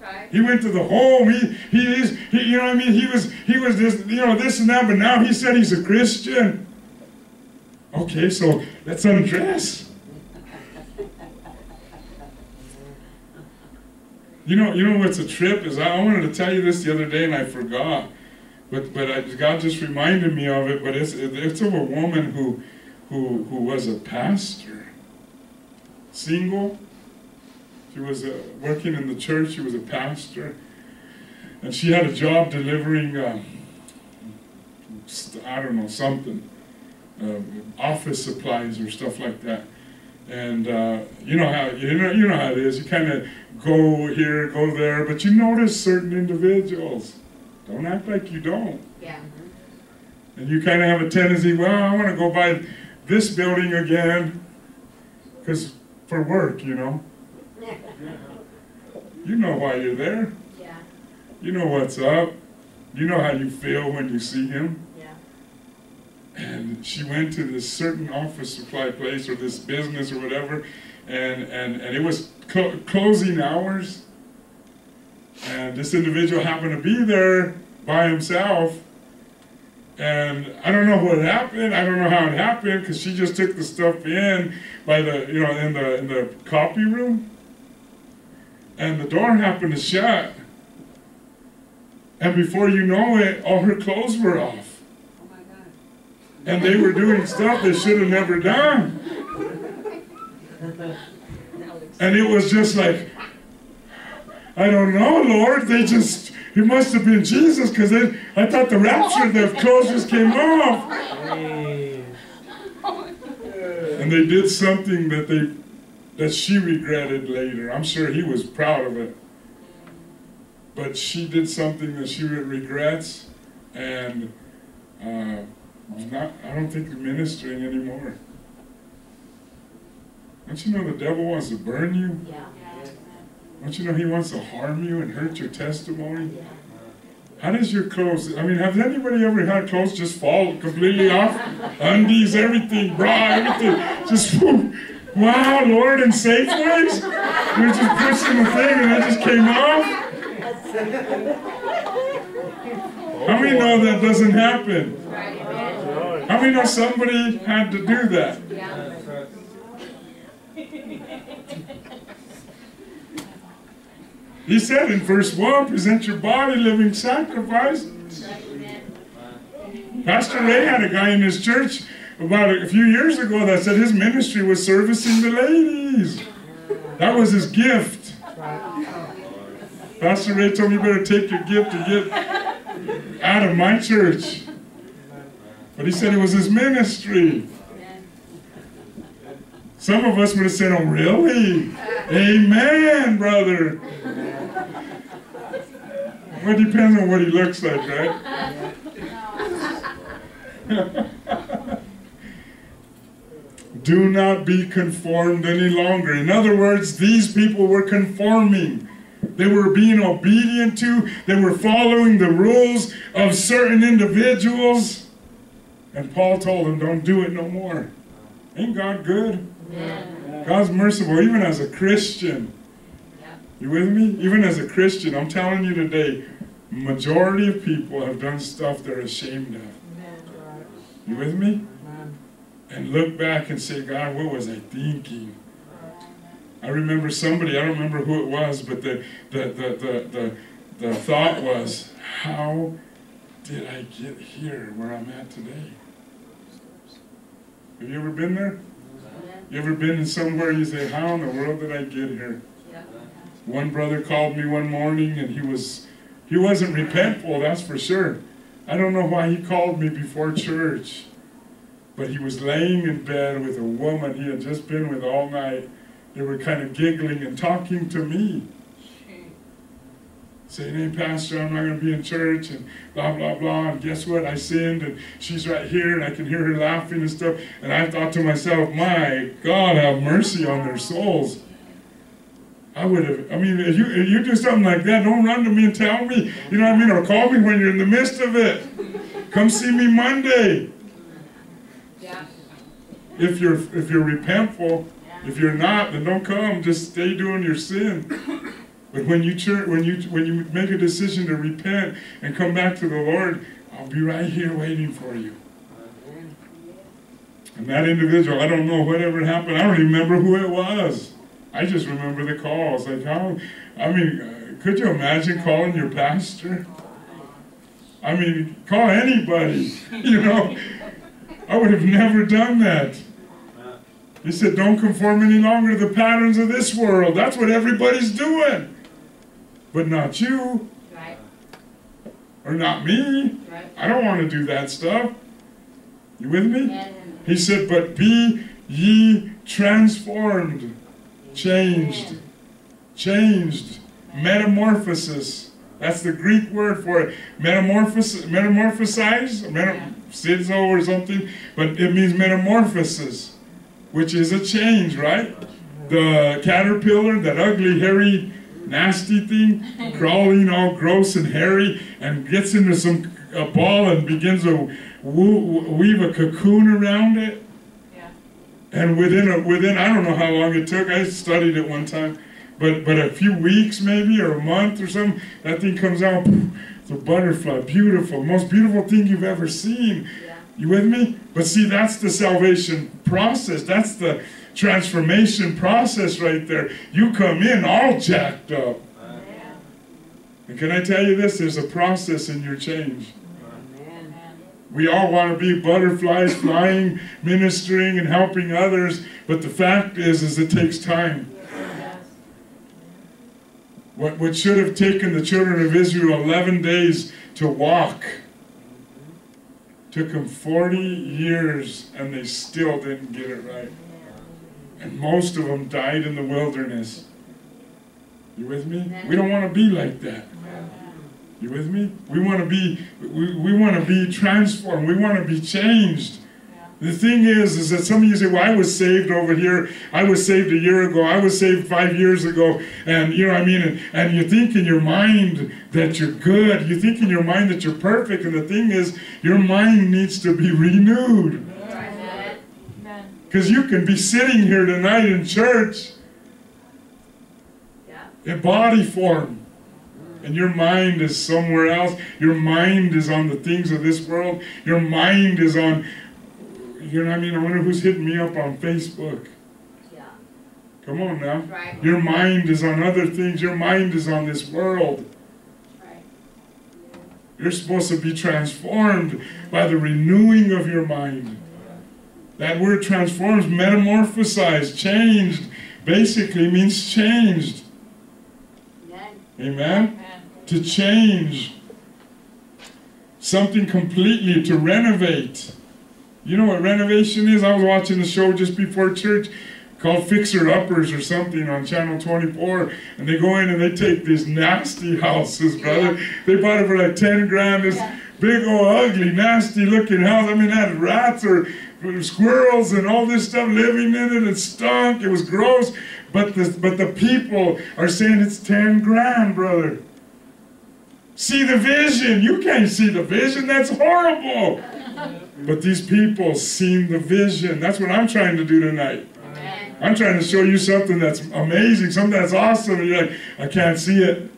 Right. He went to the home. He he is he, you know what I mean? He was he was this you know this and that, but now he said he's a Christian. Okay, so let's undress. You know, you know what's a trip is I, wanted to tell you this the other day and I forgot, but but I, God just reminded me of it. But it's it's of a woman who who who was a pastor, single. She was uh, working in the church. She was a pastor, and she had a job delivering. Uh, I don't know something, uh, office supplies or stuff like that. And uh, you know how you know you know how it is. You kind of go here, go there, but you notice certain individuals. Don't act like you don't. Yeah. And you kind of have a tendency. Well, I want to go by this building again, because for work, you know. You know why you're there. Yeah. You know what's up. You know how you feel when you see him. And she went to this certain office supply place or this business or whatever, and, and, and it was clo- closing hours. And this individual happened to be there by himself. And I don't know what happened. I don't know how it happened because she just took the stuff in by the, you know, in the in the copy room. And the door happened to shut. And before you know it, all her clothes were off. And they were doing stuff they should have never done. And it was just like, I don't know, Lord. They just, it must have been Jesus because I thought the rapture, the clothes just came off. And they did something that they, that she regretted later. I'm sure he was proud of it. But she did something that she regrets and uh, not, I don't think you're ministering anymore. Don't you know the devil wants to burn you? Yeah. Don't you know he wants to harm you and hurt your testimony? Yeah. How does your clothes, I mean, has anybody ever had clothes just fall completely off? Undies, everything, bra, everything. Just, wow, Lord, in safe ways? You're just pushing the thing and it just came off? How many know that doesn't happen? How many know somebody had to do that? He said in verse 1, present your body living sacrifice. Pastor Ray had a guy in his church about a few years ago that said his ministry was servicing the ladies. That was his gift. Pastor Ray told me you better take your gift to get out of my church. But he said it was his ministry. Some of us would have said, Oh, really? Amen, brother. Well, it depends on what he looks like, right? Do not be conformed any longer. In other words, these people were conforming. They were being obedient to, they were following the rules of certain individuals. And Paul told him, don't do it no more. Ain't God good? God's merciful, even as a Christian. You with me? Even as a Christian, I'm telling you today, majority of people have done stuff they're ashamed of. You with me? And look back and say, God, what was I thinking? I remember somebody, I don't remember who it was, but the the the the the, the thought was, how did I get here where I'm at today? Have you ever been there? You ever been in somewhere you say, how in the world did I get here? One brother called me one morning and he was he wasn't repentful, that's for sure. I don't know why he called me before church. But he was laying in bed with a woman he had just been with all night. They were kind of giggling and talking to me. Saying, hey, Pastor, I'm not going to be in church, and blah, blah, blah. And guess what? I sinned, and she's right here, and I can hear her laughing and stuff. And I thought to myself, my God, have mercy on their souls. I would have, I mean, if you, if you do something like that, don't run to me and tell me, you know what I mean? Or call me when you're in the midst of it. Come see me Monday. Yeah. If you're if you're repentful, yeah. if you're not, then don't come. Just stay doing your sin. But when you church, when you when you make a decision to repent and come back to the Lord, I'll be right here waiting for you. And that individual, I don't know whatever happened. I don't remember who it was. I just remember the calls. Like how, I mean, uh, could you imagine calling your pastor? I mean, call anybody. You know, I would have never done that. He said, don't conform any longer to the patterns of this world. That's what everybody's doing. But not you, Right. or not me. Right. I don't want to do that stuff. You with me? And He said, but be ye transformed, changed, changed, metamorphosis. That's the Greek word for it. Metamorphosis, metamorphosize, metasizo or something, but it means metamorphosis, which is a change, right? The caterpillar, that ugly, hairy, nasty thing, crawling all gross and hairy, and gets into some a ball and begins to weave a cocoon around it. Yeah. And within a, within I don't know how long it took. I studied it one time, but but a few weeks maybe or a month or something, that thing comes out. It's a butterfly, beautiful, most beautiful thing you've ever seen. Yeah. You with me? But see, that's the salvation process. That's the transformation process right there. You come in all jacked up. And can I tell you this? There's a process in your change. We all want to be butterflies flying, ministering, and helping others, but the fact is, is it takes time. What, what should have taken the children of Israel 11 days to walk took them 40 years and they still didn't get it right. And most of them died in the wilderness. You with me? We don't want to be like that. You with me? We want to be we, we want to be transformed. We want to be changed. The thing is, is that some of you say, well, I was saved over here. I was saved a year ago. I was saved five years ago. And you know what I mean? And, and you think in your mind that you're good. You think in your mind that you're perfect. And the thing is, your mind needs to be renewed. Because you can be sitting here tonight in church Yeah. in body form. And your mind is somewhere else. Your mind is on the things of this world. Your mind is on, you know what I mean? I wonder who's hitting me up on Facebook. Yeah. Come on now. Right. Your mind is on other things. Your mind is on this world. Right. You're supposed to be transformed by the renewing of your mind. That word transforms, metamorphosized, changed, basically means changed. Amen. Amen? To change. Something completely, to renovate. You know what renovation is? I was watching a show just before church called Fixer Uppers or something on Channel 24, and they go in and they take these nasty houses, brother. They bought it for like 10 grand, this Yeah. big old ugly, nasty looking house. I mean, it had rats or squirrels and all this stuff living in it. It stunk. It was gross. But the, but the people are saying it's 10 grand, brother. See the vision. You can't see the vision. That's horrible. But these people seen the vision. That's what I'm trying to do tonight. I'm trying to show you something that's amazing, something that's awesome, and you're like, I can't see it.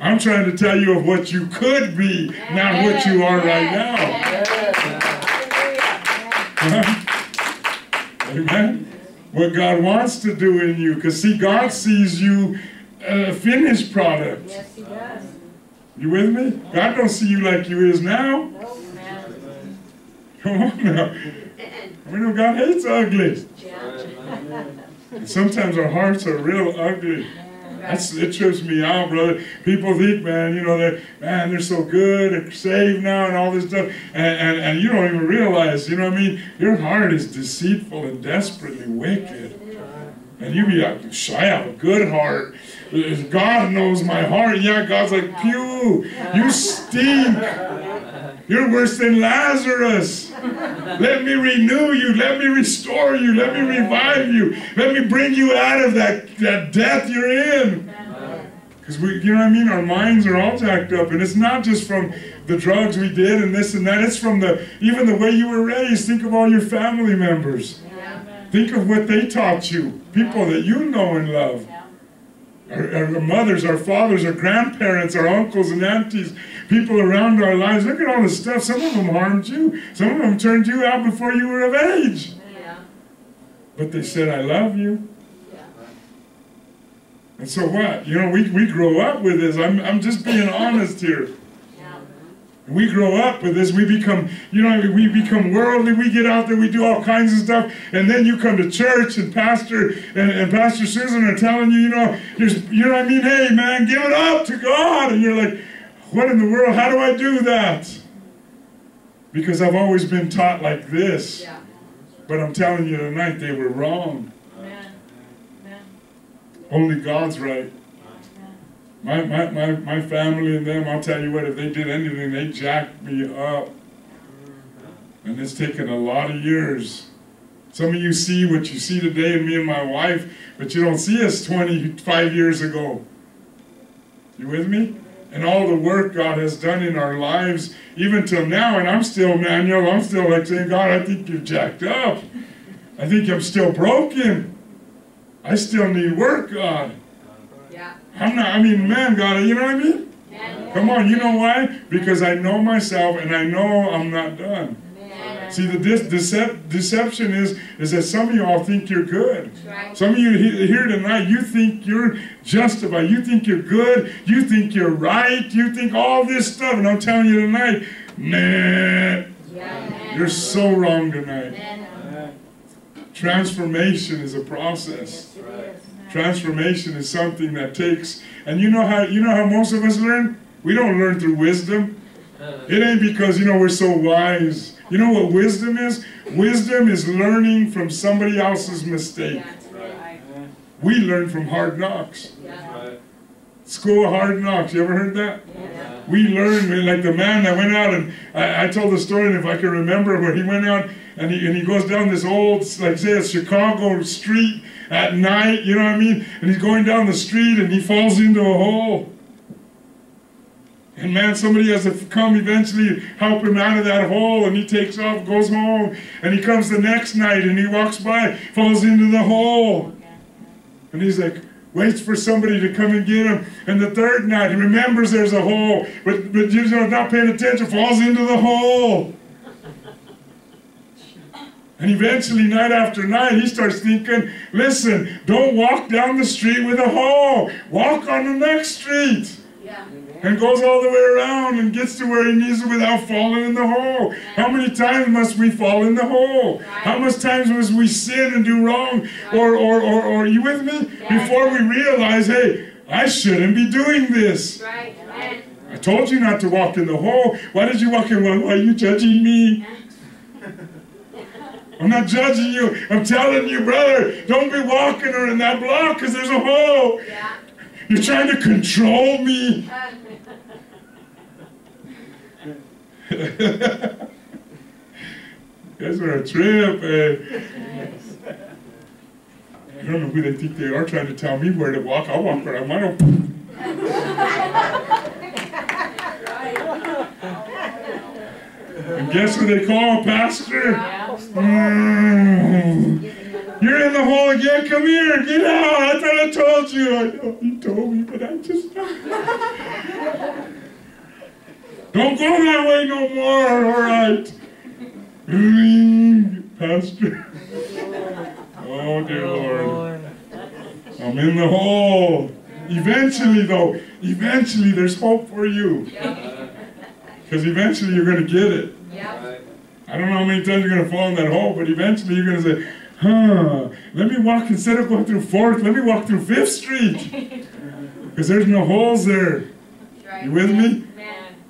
I'm trying to tell you of what you could be, not what you are right now. Amen. What God wants to do in you, because see, God sees you a finished product. Yes, he does. You with me? God don't see you like you is now. Come on now. We know God hates ugly. And sometimes our hearts are real ugly. That's it trips me out, brother. People think, man, you know, they're man, they're so good, they're saved now, and all this stuff, and, and and you don't even realize, you know what I mean? Your heart is deceitful and desperately wicked, and you be like, I have a good heart. God knows my heart. Yeah, God's like, pew, you stink. You're worse than Lazarus. Let me renew you. Let me restore you. Let me revive you. Let me bring you out of that, that death you're in. Because we, you know what I mean? Our minds are all jacked up. And it's not just from the drugs we did and this and that. It's from the even the way you were raised. Think of all your family members. Think of what they taught you. People that you know and love. Our, our mothers, our fathers, our grandparents, our uncles and aunties, people around our lives. Look at all the stuff. Some of them harmed you. Some of them turned you out before you were of age. Yeah. But they said, I love you. Yeah. And so what? You know, we, we grow up with this. I'm, I'm just being honest here. Yeah. We grow up with this. We become, you know, we become worldly. We get out there. We do all kinds of stuff. And then you come to church and Pastor and, and Pastor Susan are telling you, you know, you're, you know what I mean? Hey, man, give it up to God. And you're like, what in the world? How do I do that? Because I've always been taught like this. Yeah. But I'm telling you tonight, they were wrong. Amen. Amen. Only God's right. My, my, my, my family and them, I'll tell you what, if they did anything, they jacked me up. Mm-hmm. And it's taken a lot of years. Some of you see what you see today in me and my wife, but you don't see us 25 years ago. You with me? And all the work God has done in our lives, even till now, and I'm still, man, you know, I'm still like saying, God, I think you're jacked up. I think I'm still broken. I still need work, God. Yeah. I'm not, I mean, man, God, you know what I mean? Amen. Come on, you know why? Because I know myself and I know I'm not done. See, the dis- decep- deception is, is that some of y'all think you're good. Right. Some of you he- here tonight, you think you're justified. You think you're good. You think you're right. You think all this stuff. And I'm telling you tonight, nah, Yeah. you're so wrong tonight. Amen. Transformation is a process. Yes, is. Transformation is something that takes, and you know how you know how most of us learn. We don't learn through wisdom. It ain't because you know we're so wise. You know what wisdom is? Wisdom is learning from somebody else's mistake. We learn from hard knocks. School of hard knocks. You ever heard that? We learn like the man that went out and I, I told the story and if I can remember where he went out and he and he goes down this old like say a Chicago street at night, you know what I mean? And he's going down the street and he falls into a hole. And man, somebody has to come eventually help him out of that hole, and he takes off, goes home, and he comes the next night and he walks by, falls into the hole. And he's like, waits for somebody to come and get him. And the third night, he remembers there's a hole, but, but you know, not paying attention, falls into the hole. And eventually, night after night, he starts thinking, listen, don't walk down the street with a hole. Walk on the next street. Yeah. And goes all the way around and gets to where he needs it without falling in the hole. How many times must we fall in the hole? How much times must we sin and do wrong? Or, or, or, or are you with me? Before we realize, hey, I shouldn't be doing this. I told you not to walk in the hole. Why did you walk in? Why, why are you judging me? I'm not judging you. I'm telling you, brother, don't be walking in that block because there's a hole. Yeah. You're trying to control me. Guys are a trip. Eh? I don't know who they think they are trying to tell me where to walk. I'll walk where I want to. And guess who they call pastor? Mm. You're in the hole again. Come here. Get out. I thought I told you. I know you told me, but I just. Don't go that way no more. All right. Mm, Pastor. Oh, dear Lord. I'm in the hole. Eventually, though, eventually there's hope for you. Because eventually you're going to get it. yeah. I don't know how many times you're going to fall in that hole, but eventually you're going to say, huh, let me walk, instead of going through 4th, let me walk through 5th Street. Because there's no holes there. Right. You with me?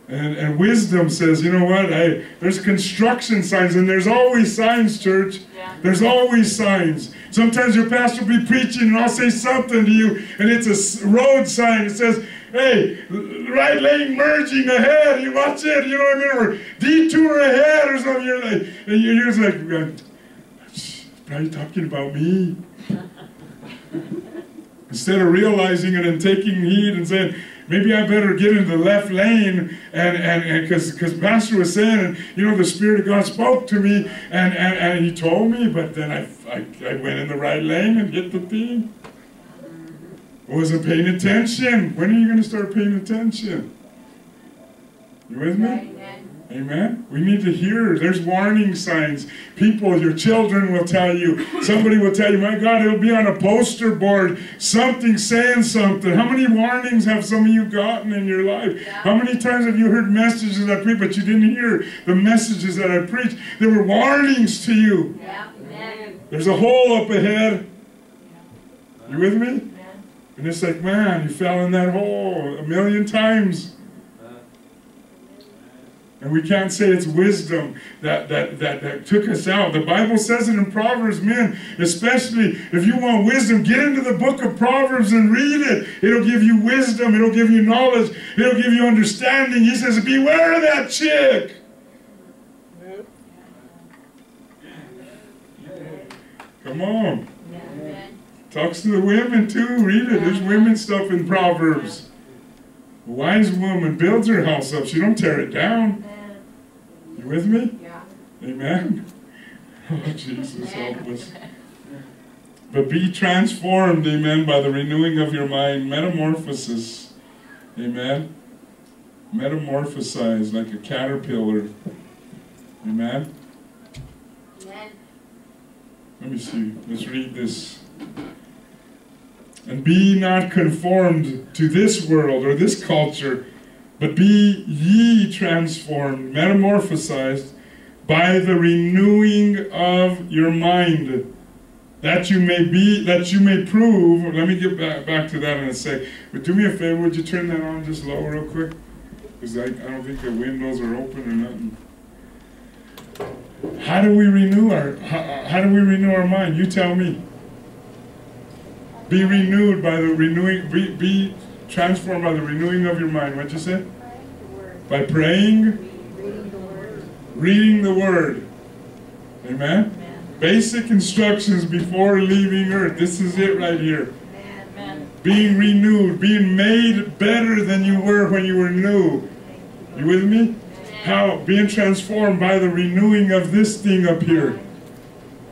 And, and wisdom says, you know what? I, there's construction signs, and there's always signs, church. Yeah. There's always signs. Sometimes your pastor will be preaching, and I'll say something to you, and it's a road sign. It says, hey, right lane merging ahead. You watch it, you know what I mean? Or detour ahead or something. You're like, and you're just like, uh, "Shh, probably talking about me. Instead of realizing it and taking heed and saying, maybe I better get in the left lane and and because because Pastor was saying, and you know, the Spirit of God spoke to me and and, and he told me, but then I, I I went in the right lane and hit the thing. I wasn't paying attention. When are you going to start paying attention? You with me? Amen. We need to hear. There's warning signs. People, your children will tell you. Somebody will tell you, my God, it'll be on a poster board. Something saying something. How many warnings have some of you gotten in your life? How many times have you heard messages I preach, but you didn't hear the messages that I preached? They were warnings to you. Yeah. There's a hole up ahead. You with me? And it's like, man, you fell in that hole a million times. And we can't say it's wisdom that, that, that, that took us out. The Bible says it in Proverbs, men, especially if you want wisdom, get into the book of Proverbs and read it. It'll give you wisdom, it'll give you knowledge, it'll give you understanding. He says, Beware of that chick. Come on. Talks to the women too. Read it. There's women stuff in Proverbs. A wise woman builds her house up. She don't tear it down. You with me? Yeah. Amen. Oh, Jesus, help us. But be transformed, amen, by the renewing of your mind. Metamorphosis. Amen. Metamorphosize like a caterpillar. Amen. Amen. Let me see. Let's read this. And be not conformed to this world or this culture, but be ye transformed, metamorphosized by the renewing of your mind, that you may be, that you may prove. Let me get back, back to that in a sec. But do me a favor, would you turn that on just low, real quick? Because I, I don't think the windows are open or nothing. How do we renew our how, how do we renew our mind? You tell me. Be renewed by the renewing be, be transformed by the renewing of your mind. What'd you say? By praying, Reading the word. reading the word. Amen. Basic instructions before leaving earth. This is it right here. Amen. Being renewed, being made better than you were when you were new. You with me? How being transformed by the renewing of this thing up here.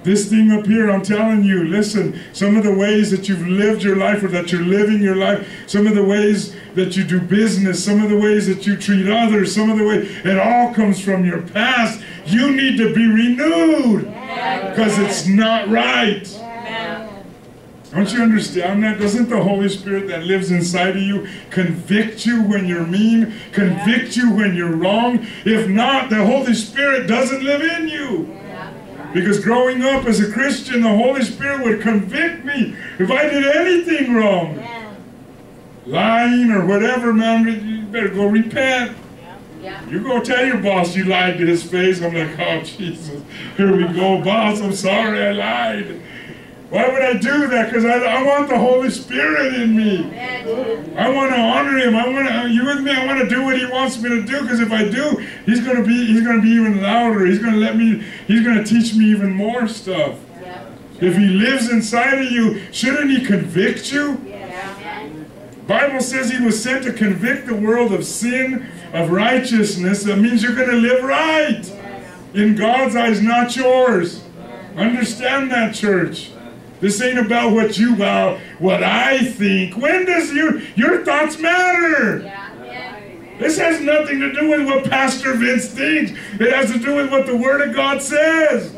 This thing up here, I'm telling you, listen, some of the ways that you've lived your life or that you're living your life, some of the ways that you do business, some of the ways that you treat others, some of the way it all comes from your past. You need to be renewed because it's not right. Don't you understand that? Doesn't the Holy Spirit that lives inside of you convict you when you're mean, convict you when you're wrong? If not, the Holy Spirit doesn't live in you. Because growing up as a Christian, the Holy Spirit would convict me if I did anything wrong. Lying or whatever, man, you better go repent. Yeah. You go tell your boss you lied to his face. I'm like, oh, Jesus. Here we go, boss. I'm sorry I lied. Why would I do that? Because I, I want the Holy Spirit in me. I want to honor Him. I want to. Uh, you with me? I want to do what He wants me to do. Because if I do, He's going to be. He's going to be even louder. He's going to let me. He's going to teach me even more stuff. Yeah. If He lives inside of you, shouldn't He convict you? Yeah. Bible says He was sent to convict the world of sin, of righteousness. That means you're going to live right in God's eyes, not yours. Understand that, church. This ain't about what you about what I think. When does your your thoughts matter? Yeah. Yeah. This has nothing to do with what Pastor Vince thinks. It has to do with what the Word of God says.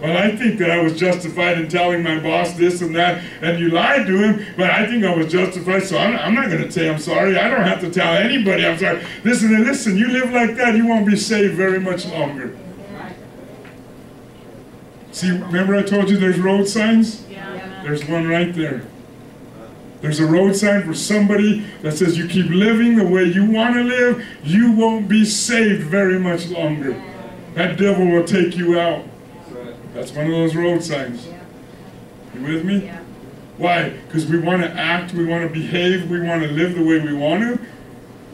Well, I think that I was justified in telling my boss this and that, and you lied to him, but I think I was justified, so I'm, I'm not going to say I'm sorry. I don't have to tell anybody I'm sorry. Listen, and listen, you live like that, you won't be saved very much longer. See, remember I told you there's road signs? Yeah. There's one right there. There's a road sign for somebody that says you keep living the way you want to live, you won't be saved very much longer. That devil will take you out. That's one of those road signs. You with me? Why? Because we want to act, we want to behave, we want to live the way we want to.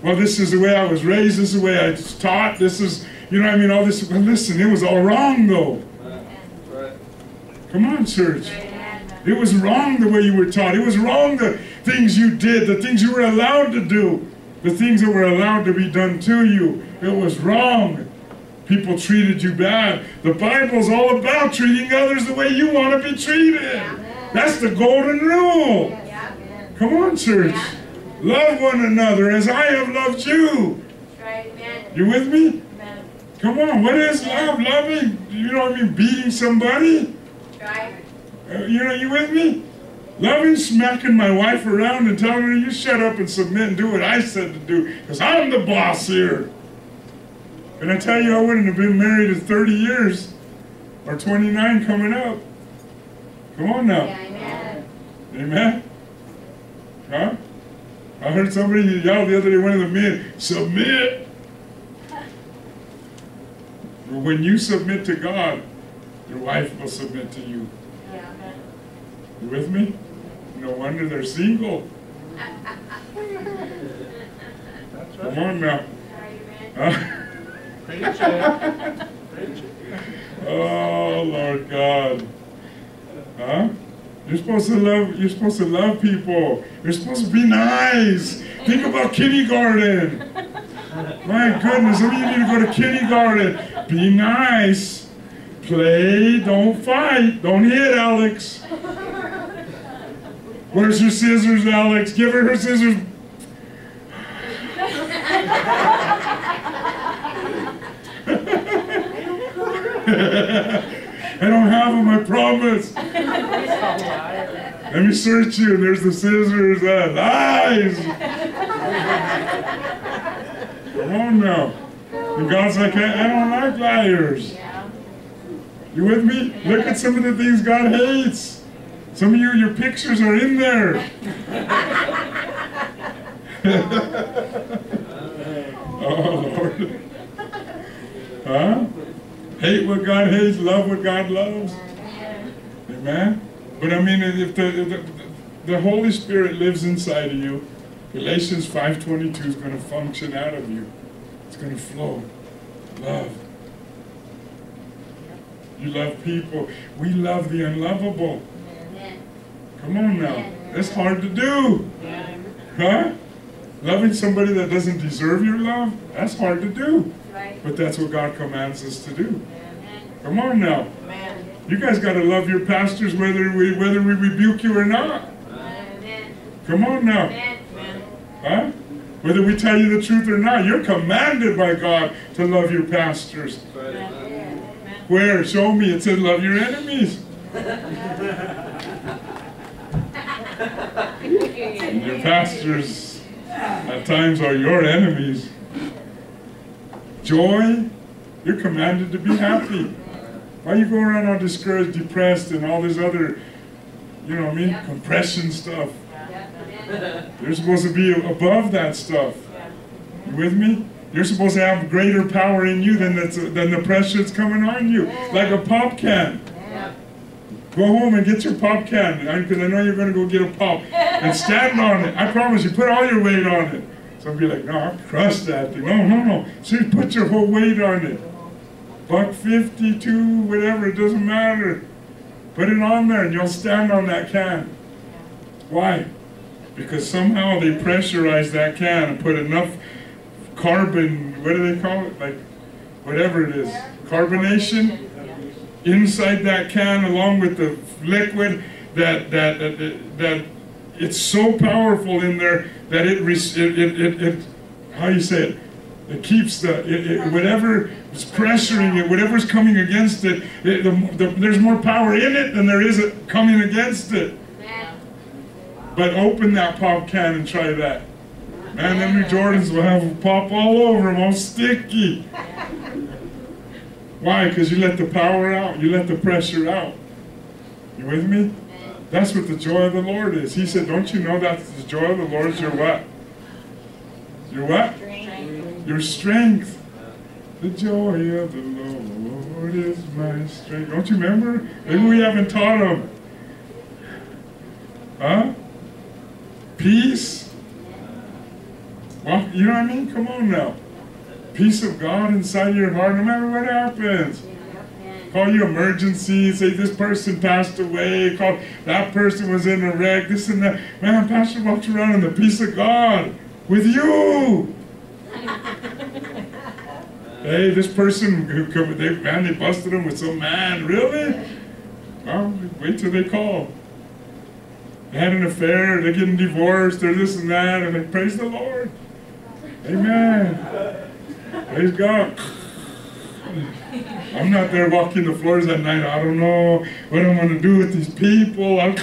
Well, this is the way I was raised, this is the way I was taught, this is, you know what I mean, all this. Well, listen, it was all wrong though. Come on, church. It was wrong the way you were taught. It was wrong the things you did, the things you were allowed to do, the things that were allowed to be done to you. It was wrong. People treated you bad. The Bible's all about treating others the way you want to be treated. That's the golden rule. Come on, church. Love one another as I have loved you. You with me? Come on. What is love? Loving, you know what I mean? Beating somebody? Right. Uh, you know, you with me? Loving smacking my wife around and telling her, you shut up and submit and do what I said to do, because I'm the boss here. And I tell you, I wouldn't have been married in 30 years, or 29 coming up. Come on now. Yeah, amen. Amen? Huh? I heard somebody yell the other day, one of the men, submit. When you submit to God, your wife will submit to you. Yeah, amen. You with me? No wonder they're single. That's right. Come on now. Right, amen. Huh? Preach it. Preach it. Oh Lord God. Huh? You're supposed to love you're supposed to love people. You're supposed to be nice. Think about kindergarten. My goodness, some of you need to go to kindergarten. Be nice. Play, don't fight. Don't hit Alex. Where's your scissors, Alex? Give her her scissors. I don't have them, I promise. Let me search you. There's the scissors. Uh, lies. Come on now. And God's like, I, I don't like liars. You with me? Look at some of the things God hates. Some of you, your pictures are in there. oh, Lord. Huh? Hate what God hates, love what God loves. Amen? But I mean, if the, if the, the Holy Spirit lives inside of you, Galatians 5.22 is going to function out of you. It's going to flow. Love. You love people. We love the unlovable. Amen. Come on now. That's hard to do. Huh? Loving somebody that doesn't deserve your love, that's hard to do. Right. But that's what God commands us to do. Amen. Come on now. Amen. You guys got to love your pastors whether we whether we rebuke you or not. Amen. Come on now. Amen. Huh? Whether we tell you the truth or not, you're commanded by God to love your pastors. Where? Show me. It says love your enemies. And your pastors at times are your enemies. Joy, you're commanded to be happy. Why are you go around all discouraged, depressed, and all this other, you know what I mean, compression stuff? You're supposed to be above that stuff. You with me? You're supposed to have greater power in you than than the pressure that's coming on you. Like a pop can. Go home and get your pop can, because I know you're going to go get a pop. And stand on it. I promise you, put all your weight on it. Some be like, no, I'll crush that thing. No, no, no. See, put your whole weight on it. Buck 52, whatever, it doesn't matter. Put it on there and you'll stand on that can. Why? Because somehow they pressurized that can and put enough carbon, what do they call it? Like, whatever it is, carbonation inside that can along with the liquid that, that, that, that it's so powerful in there that it, res- it, it, it, how you say it, it keeps the, it, it, whatever is pressuring it, whatever's coming against it, it the, the, there's more power in it than there is coming against it. But open that pop can and try that. Man, them New Jordans will have pop all over them, all sticky. Why? Because you let the power out, you let the pressure out. You with me? That's what the joy of the Lord is. He said, Don't you know that the joy of the Lord is your what? Your what? Your strength. The joy of the Lord is my strength. Don't you remember? Maybe we haven't taught them. Huh? Peace. Well, you know what I mean? Come on now. Peace of God inside your heart, no matter what happens. Call you emergency, say this person passed away, call that person was in a wreck, this and that. Man, Pastor walks around in the peace of God with you. Hey, this person who come, they man, they busted him with some man, really? Well, wait till they call. They had an affair, they're getting divorced, they're this and that, and they praise the Lord. Amen. Praise God. I'm not there walking the floors at night. I don't know what I'm going to do with these people. I'm...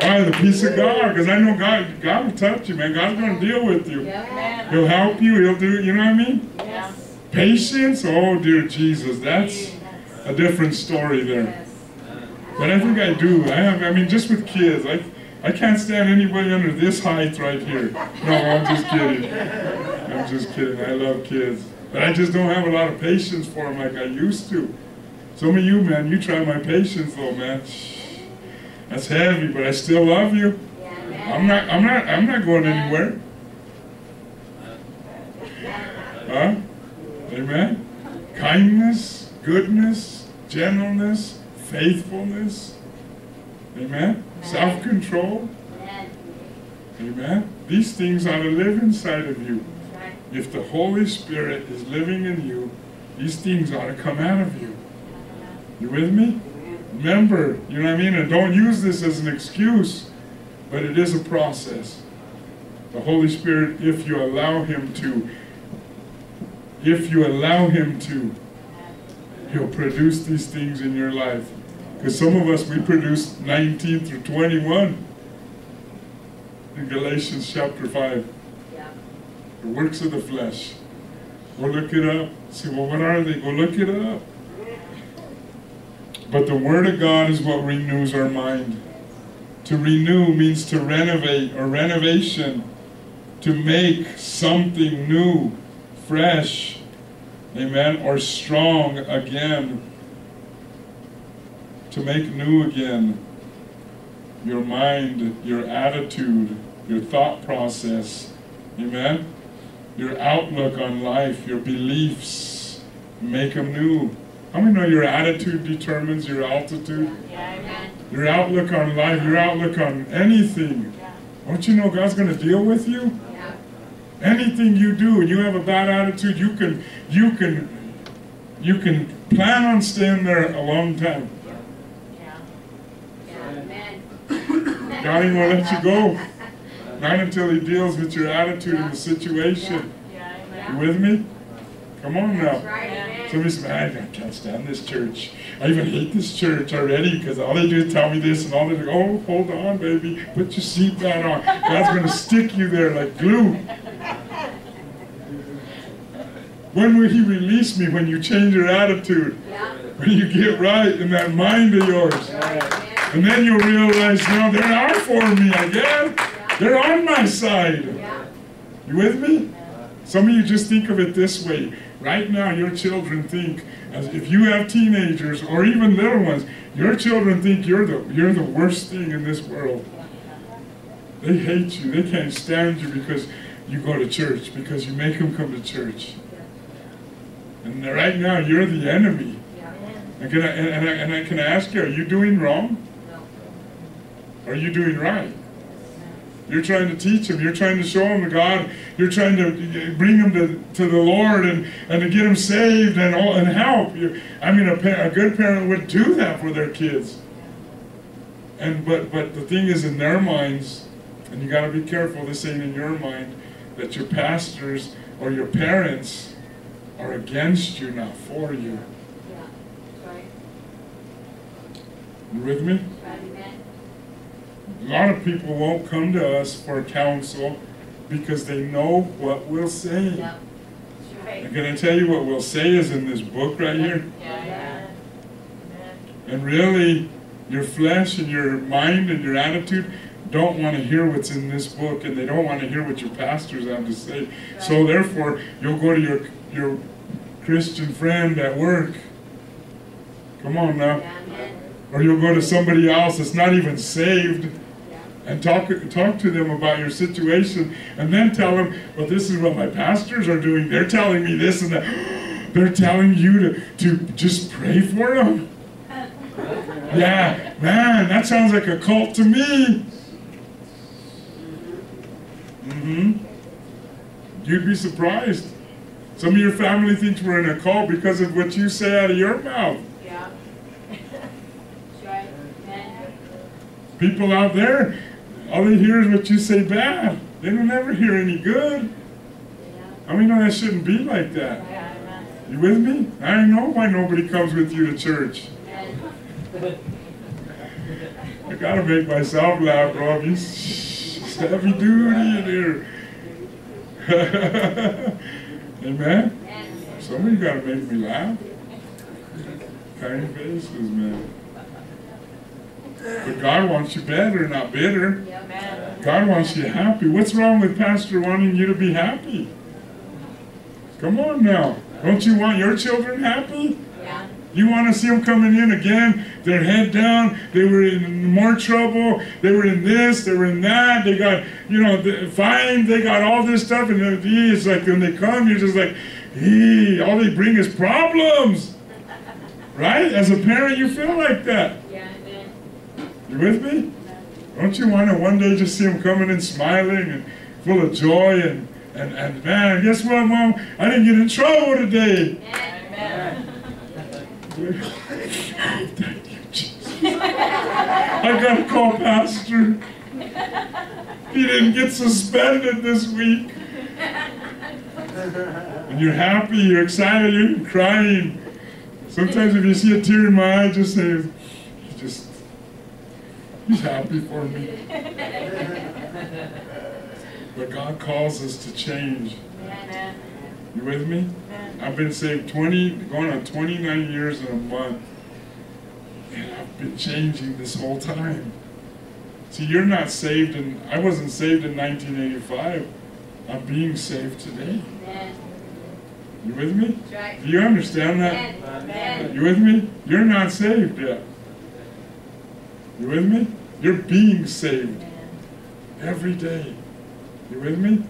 Why? The peace of God. Because I know God, God will touch you, man. God's going to deal with you. Amen. He'll help you. He'll do, you know what I mean? Yes. Patience. Oh, dear Jesus. That's a different story there. But I think I do. I have, I mean, just with kids, I, I can't stand anybody under this height right here. No, I'm just kidding. I'm just kidding. I love kids. But I just don't have a lot of patience for them like I used to. Some of you, man, you try my patience though, man. That's heavy, but I still love you. I'm not, I'm not, I'm not going anywhere. Huh? Amen? Kindness, goodness, gentleness, faithfulness. Amen? Self control. Amen. Amen? These things ought to live inside of you. If the Holy Spirit is living in you, these things ought to come out of you. You with me? Remember, you know what I mean? And don't use this as an excuse, but it is a process. The Holy Spirit, if you allow Him to, if you allow Him to, He'll produce these things in your life. Because some of us, we produce 19 through 21 in Galatians chapter 5. Yeah. The works of the flesh. Go look it up. See, well, what are they? Go look it up. But the Word of God is what renews our mind. To renew means to renovate or renovation, to make something new, fresh, amen, or strong again. To make new again your mind, your attitude, your thought process, amen, your outlook on life, your beliefs, make them new. How many know your attitude determines your altitude? Amen. Your outlook on life, your outlook on anything. Yeah. Don't you know God's going to deal with you? Yeah. Anything you do and you have a bad attitude, you can you can you can plan on staying there a long time. Yeah. Yeah. Amen. God ain't gonna let you go. Not until He deals with your attitude in the situation. You with me? Come on now. Somebody man, I can't stand this church. I even hate this church already because all they do is tell me this and all they do, oh, hold on, baby, put your seatbelt on. God's going to stick you there like glue. When will He release me? When you change your attitude. When you get right in that mind of yours. And then you'll realize, no, they are for me again. They're on my side. You with me? Some of you just think of it this way. Right now, your children think, as if you have teenagers or even little ones, your children think you're the you're the worst thing in this world. They hate you. They can't stand you because you go to church, because you make them come to church. And right now, you're the enemy. And can I, and I, and I can I ask you, are you doing wrong? Are you doing right? You're trying to teach them. You're trying to show them the God. You're trying to bring them to, to the Lord and, and to get them saved and all, and help. You, I mean, a, pa- a good parent would do that for their kids. And but but the thing is, in their minds, and you got to be careful. This ain't in your mind that your pastors or your parents are against you, not for you. Yeah. Right. You with me? Amen. A lot of people won't come to us for counsel because they know what we'll say. Yeah. And can I tell you what we'll say is in this book right here? Yeah. And really, your flesh and your mind and your attitude don't want to hear what's in this book and they don't want to hear what your pastors have to say. So therefore, you'll go to your, your Christian friend at work. Come on now. Yeah. Or you'll go to somebody else that's not even saved Yeah. And talk talk to them about your situation and then tell them well this is what my pastors are doing. They're telling me this and that. They're telling you to, to just pray for them. Yeah man that sounds like a cult to me. Hmm you'd be surprised. Some of your family thinks we're in a cult because of what you say out of your mouth. Yeah. People out there, all they hear is what you say bad. They don't ever hear any good. I mean, no, that shouldn't be like that. You with me? I know why nobody comes with you to church. I gotta make myself laugh, bro. He's heavy duty in here. Amen? Amen. Some of you gotta make me laugh. Kind faces, man. But God wants you better, not bitter. God wants you happy. What's wrong with Pastor wanting you to be happy? Come on now. Don't you want your children happy? Yeah. You want to see them coming in again, their head down, they were in more trouble, they were in this, they were in that, they got, you know, the- fined, they got all this stuff, and then, it's like when they come, you're just like, all they bring is problems. Right? As a parent, you feel like that. You with me? Don't you want to one day just see him coming in smiling and full of joy and, and, and man, guess what, Mom? I didn't get in trouble today. Amen. Thank you, Jesus. I gotta call Pastor. He didn't get suspended this week. And you're happy, you're excited, you're crying. Sometimes if you see a tear in my eye, just say, he's happy for me. But God calls us to change. You with me? I've been saved 20, going on 29 years in a month. And I've been changing this whole time. See, you're not saved, and I wasn't saved in 1985. I'm being saved today. Amen. You with me? Right. Do you understand that? Amen. You with me? You're not saved yet. You with me? You're being saved every day. You with me?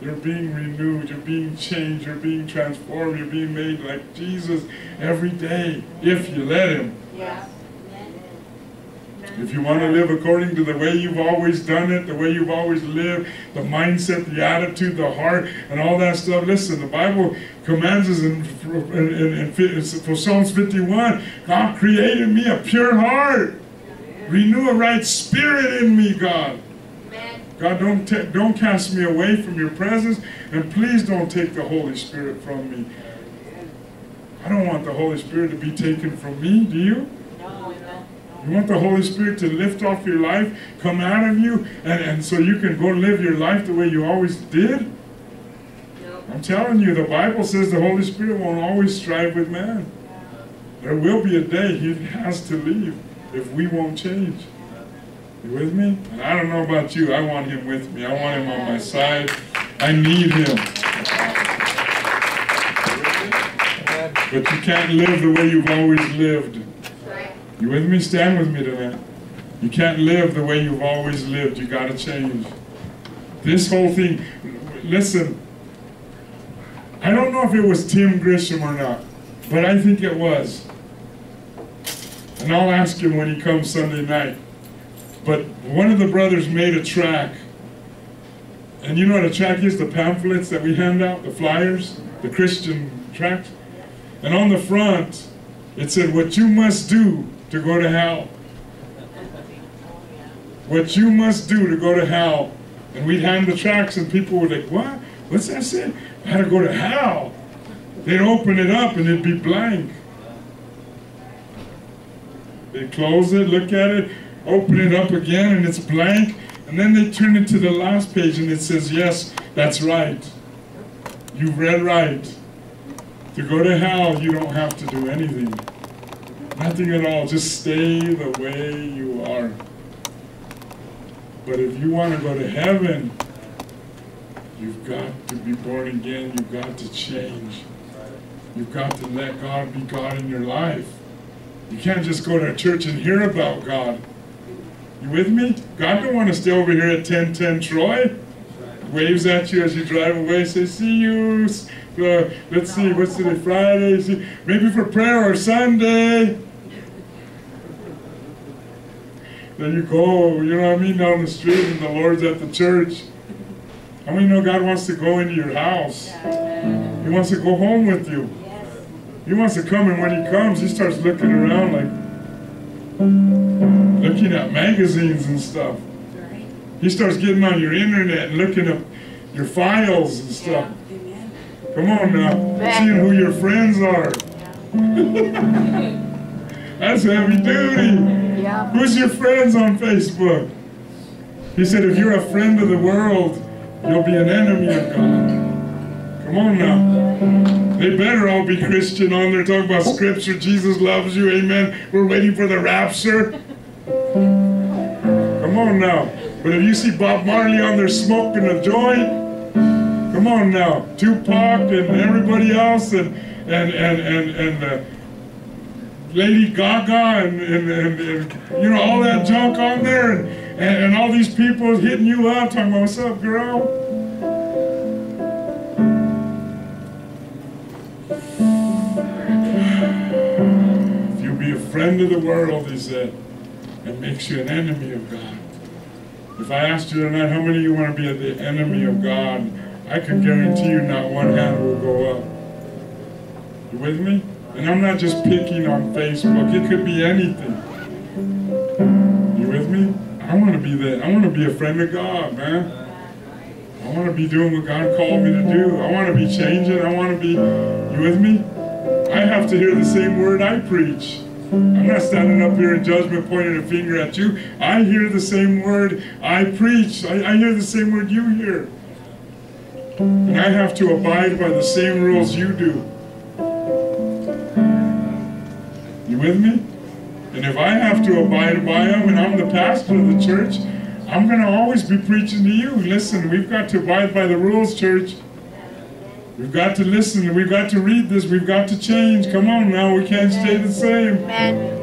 You're being renewed, you're being changed, you're being transformed, you're being made like Jesus every day if you let Him. Amen. If you want to live according to the way you've always done it, the way you've always lived, the mindset, the attitude, the heart, and all that stuff, listen, the Bible commands us in, in, in, in for Psalms 51, God created me a pure heart. Renew a right spirit in me, God. Amen. God, don't, don't cast me away from your presence, and please don't take the Holy Spirit from me. I don't want the Holy Spirit to be taken from me, do you? No, amen. You want the Holy Spirit to lift off your life, come out of you, and, and so you can go live your life the way you always did? No. I'm telling you, the Bible says the Holy Spirit won't always strive with man. There will be a day he has to leave if we won't change. You with me? And I don't know about you. I want him with me. I want him on my side. I need him. But you can't live the way you've always lived. You with me? Stand with me tonight. You can't live the way you've always lived. You got to change. This whole thing, listen, I don't know if it was Tim Grisham or not, but I think it was. And I'll ask him when he comes Sunday night. But one of the brothers made a track. And you know what a track is? The pamphlets that we hand out, the flyers, the Christian tracts. And on the front, it said, What you must do to go to hell. What you must do to go to hell. And we'd hand the tracts, and people were like, What? What's that say? Had to go to hell. They'd open it up, and it'd be blank. They'd close it, look at it, open it up again, and it's blank. And then they turn it to the last page, and it says, Yes, that's right. You read right. To go to hell, you don't have to do anything. Nothing at all. Just stay the way you are. But if you want to go to heaven, you've got to be born again. You've got to change. You've got to let God be God in your life. You can't just go to a church and hear about God. You with me? God don't want to stay over here at 1010 Troy. Waves at you as you drive away, say, see you. Uh, let's see, what's today, Friday? See, maybe for prayer or Sunday. Then you go, you know what I mean, down the street and the Lord's at the church. How many know God wants to go into your house? He wants to go home with you. He wants to come, and when he comes, he starts looking around like looking at magazines and stuff. He starts getting on your internet and looking up your files and stuff. Come on now, seeing who your friends are. That's heavy duty. Who's your friends on Facebook? He said, if you're a friend of the world, you'll be an enemy of God. Come on now. They better all be Christian on there talking about scripture. Jesus loves you. Amen. We're waiting for the rapture. Come on now. But if you see Bob Marley on there smoking a joint, come on now. Tupac and everybody else and and and and, and uh, Lady Gaga and, and, and, and, you know all that junk on there and, and, and all these people hitting you up talking about what's up girl be a friend of the world he said it makes you an enemy of God if I asked you tonight how many of you want to be the enemy of God I can guarantee you not one hand will go up you with me? And I'm not just picking on Facebook. It could be anything. You with me? I want to be that. I want to be a friend of God, man. I want to be doing what God called me to do. I want to be changing. I want to be. You with me? I have to hear the same word I preach. I'm not standing up here in judgment pointing a finger at you. I hear the same word I preach. I, I hear the same word you hear. And I have to abide by the same rules you do. You with me? And if I have to abide by them and I'm the pastor of the church, I'm going to always be preaching to you. Listen, we've got to abide by the rules, church. We've got to listen. We've got to read this. We've got to change. Come on now. We can't stay the same. Amen.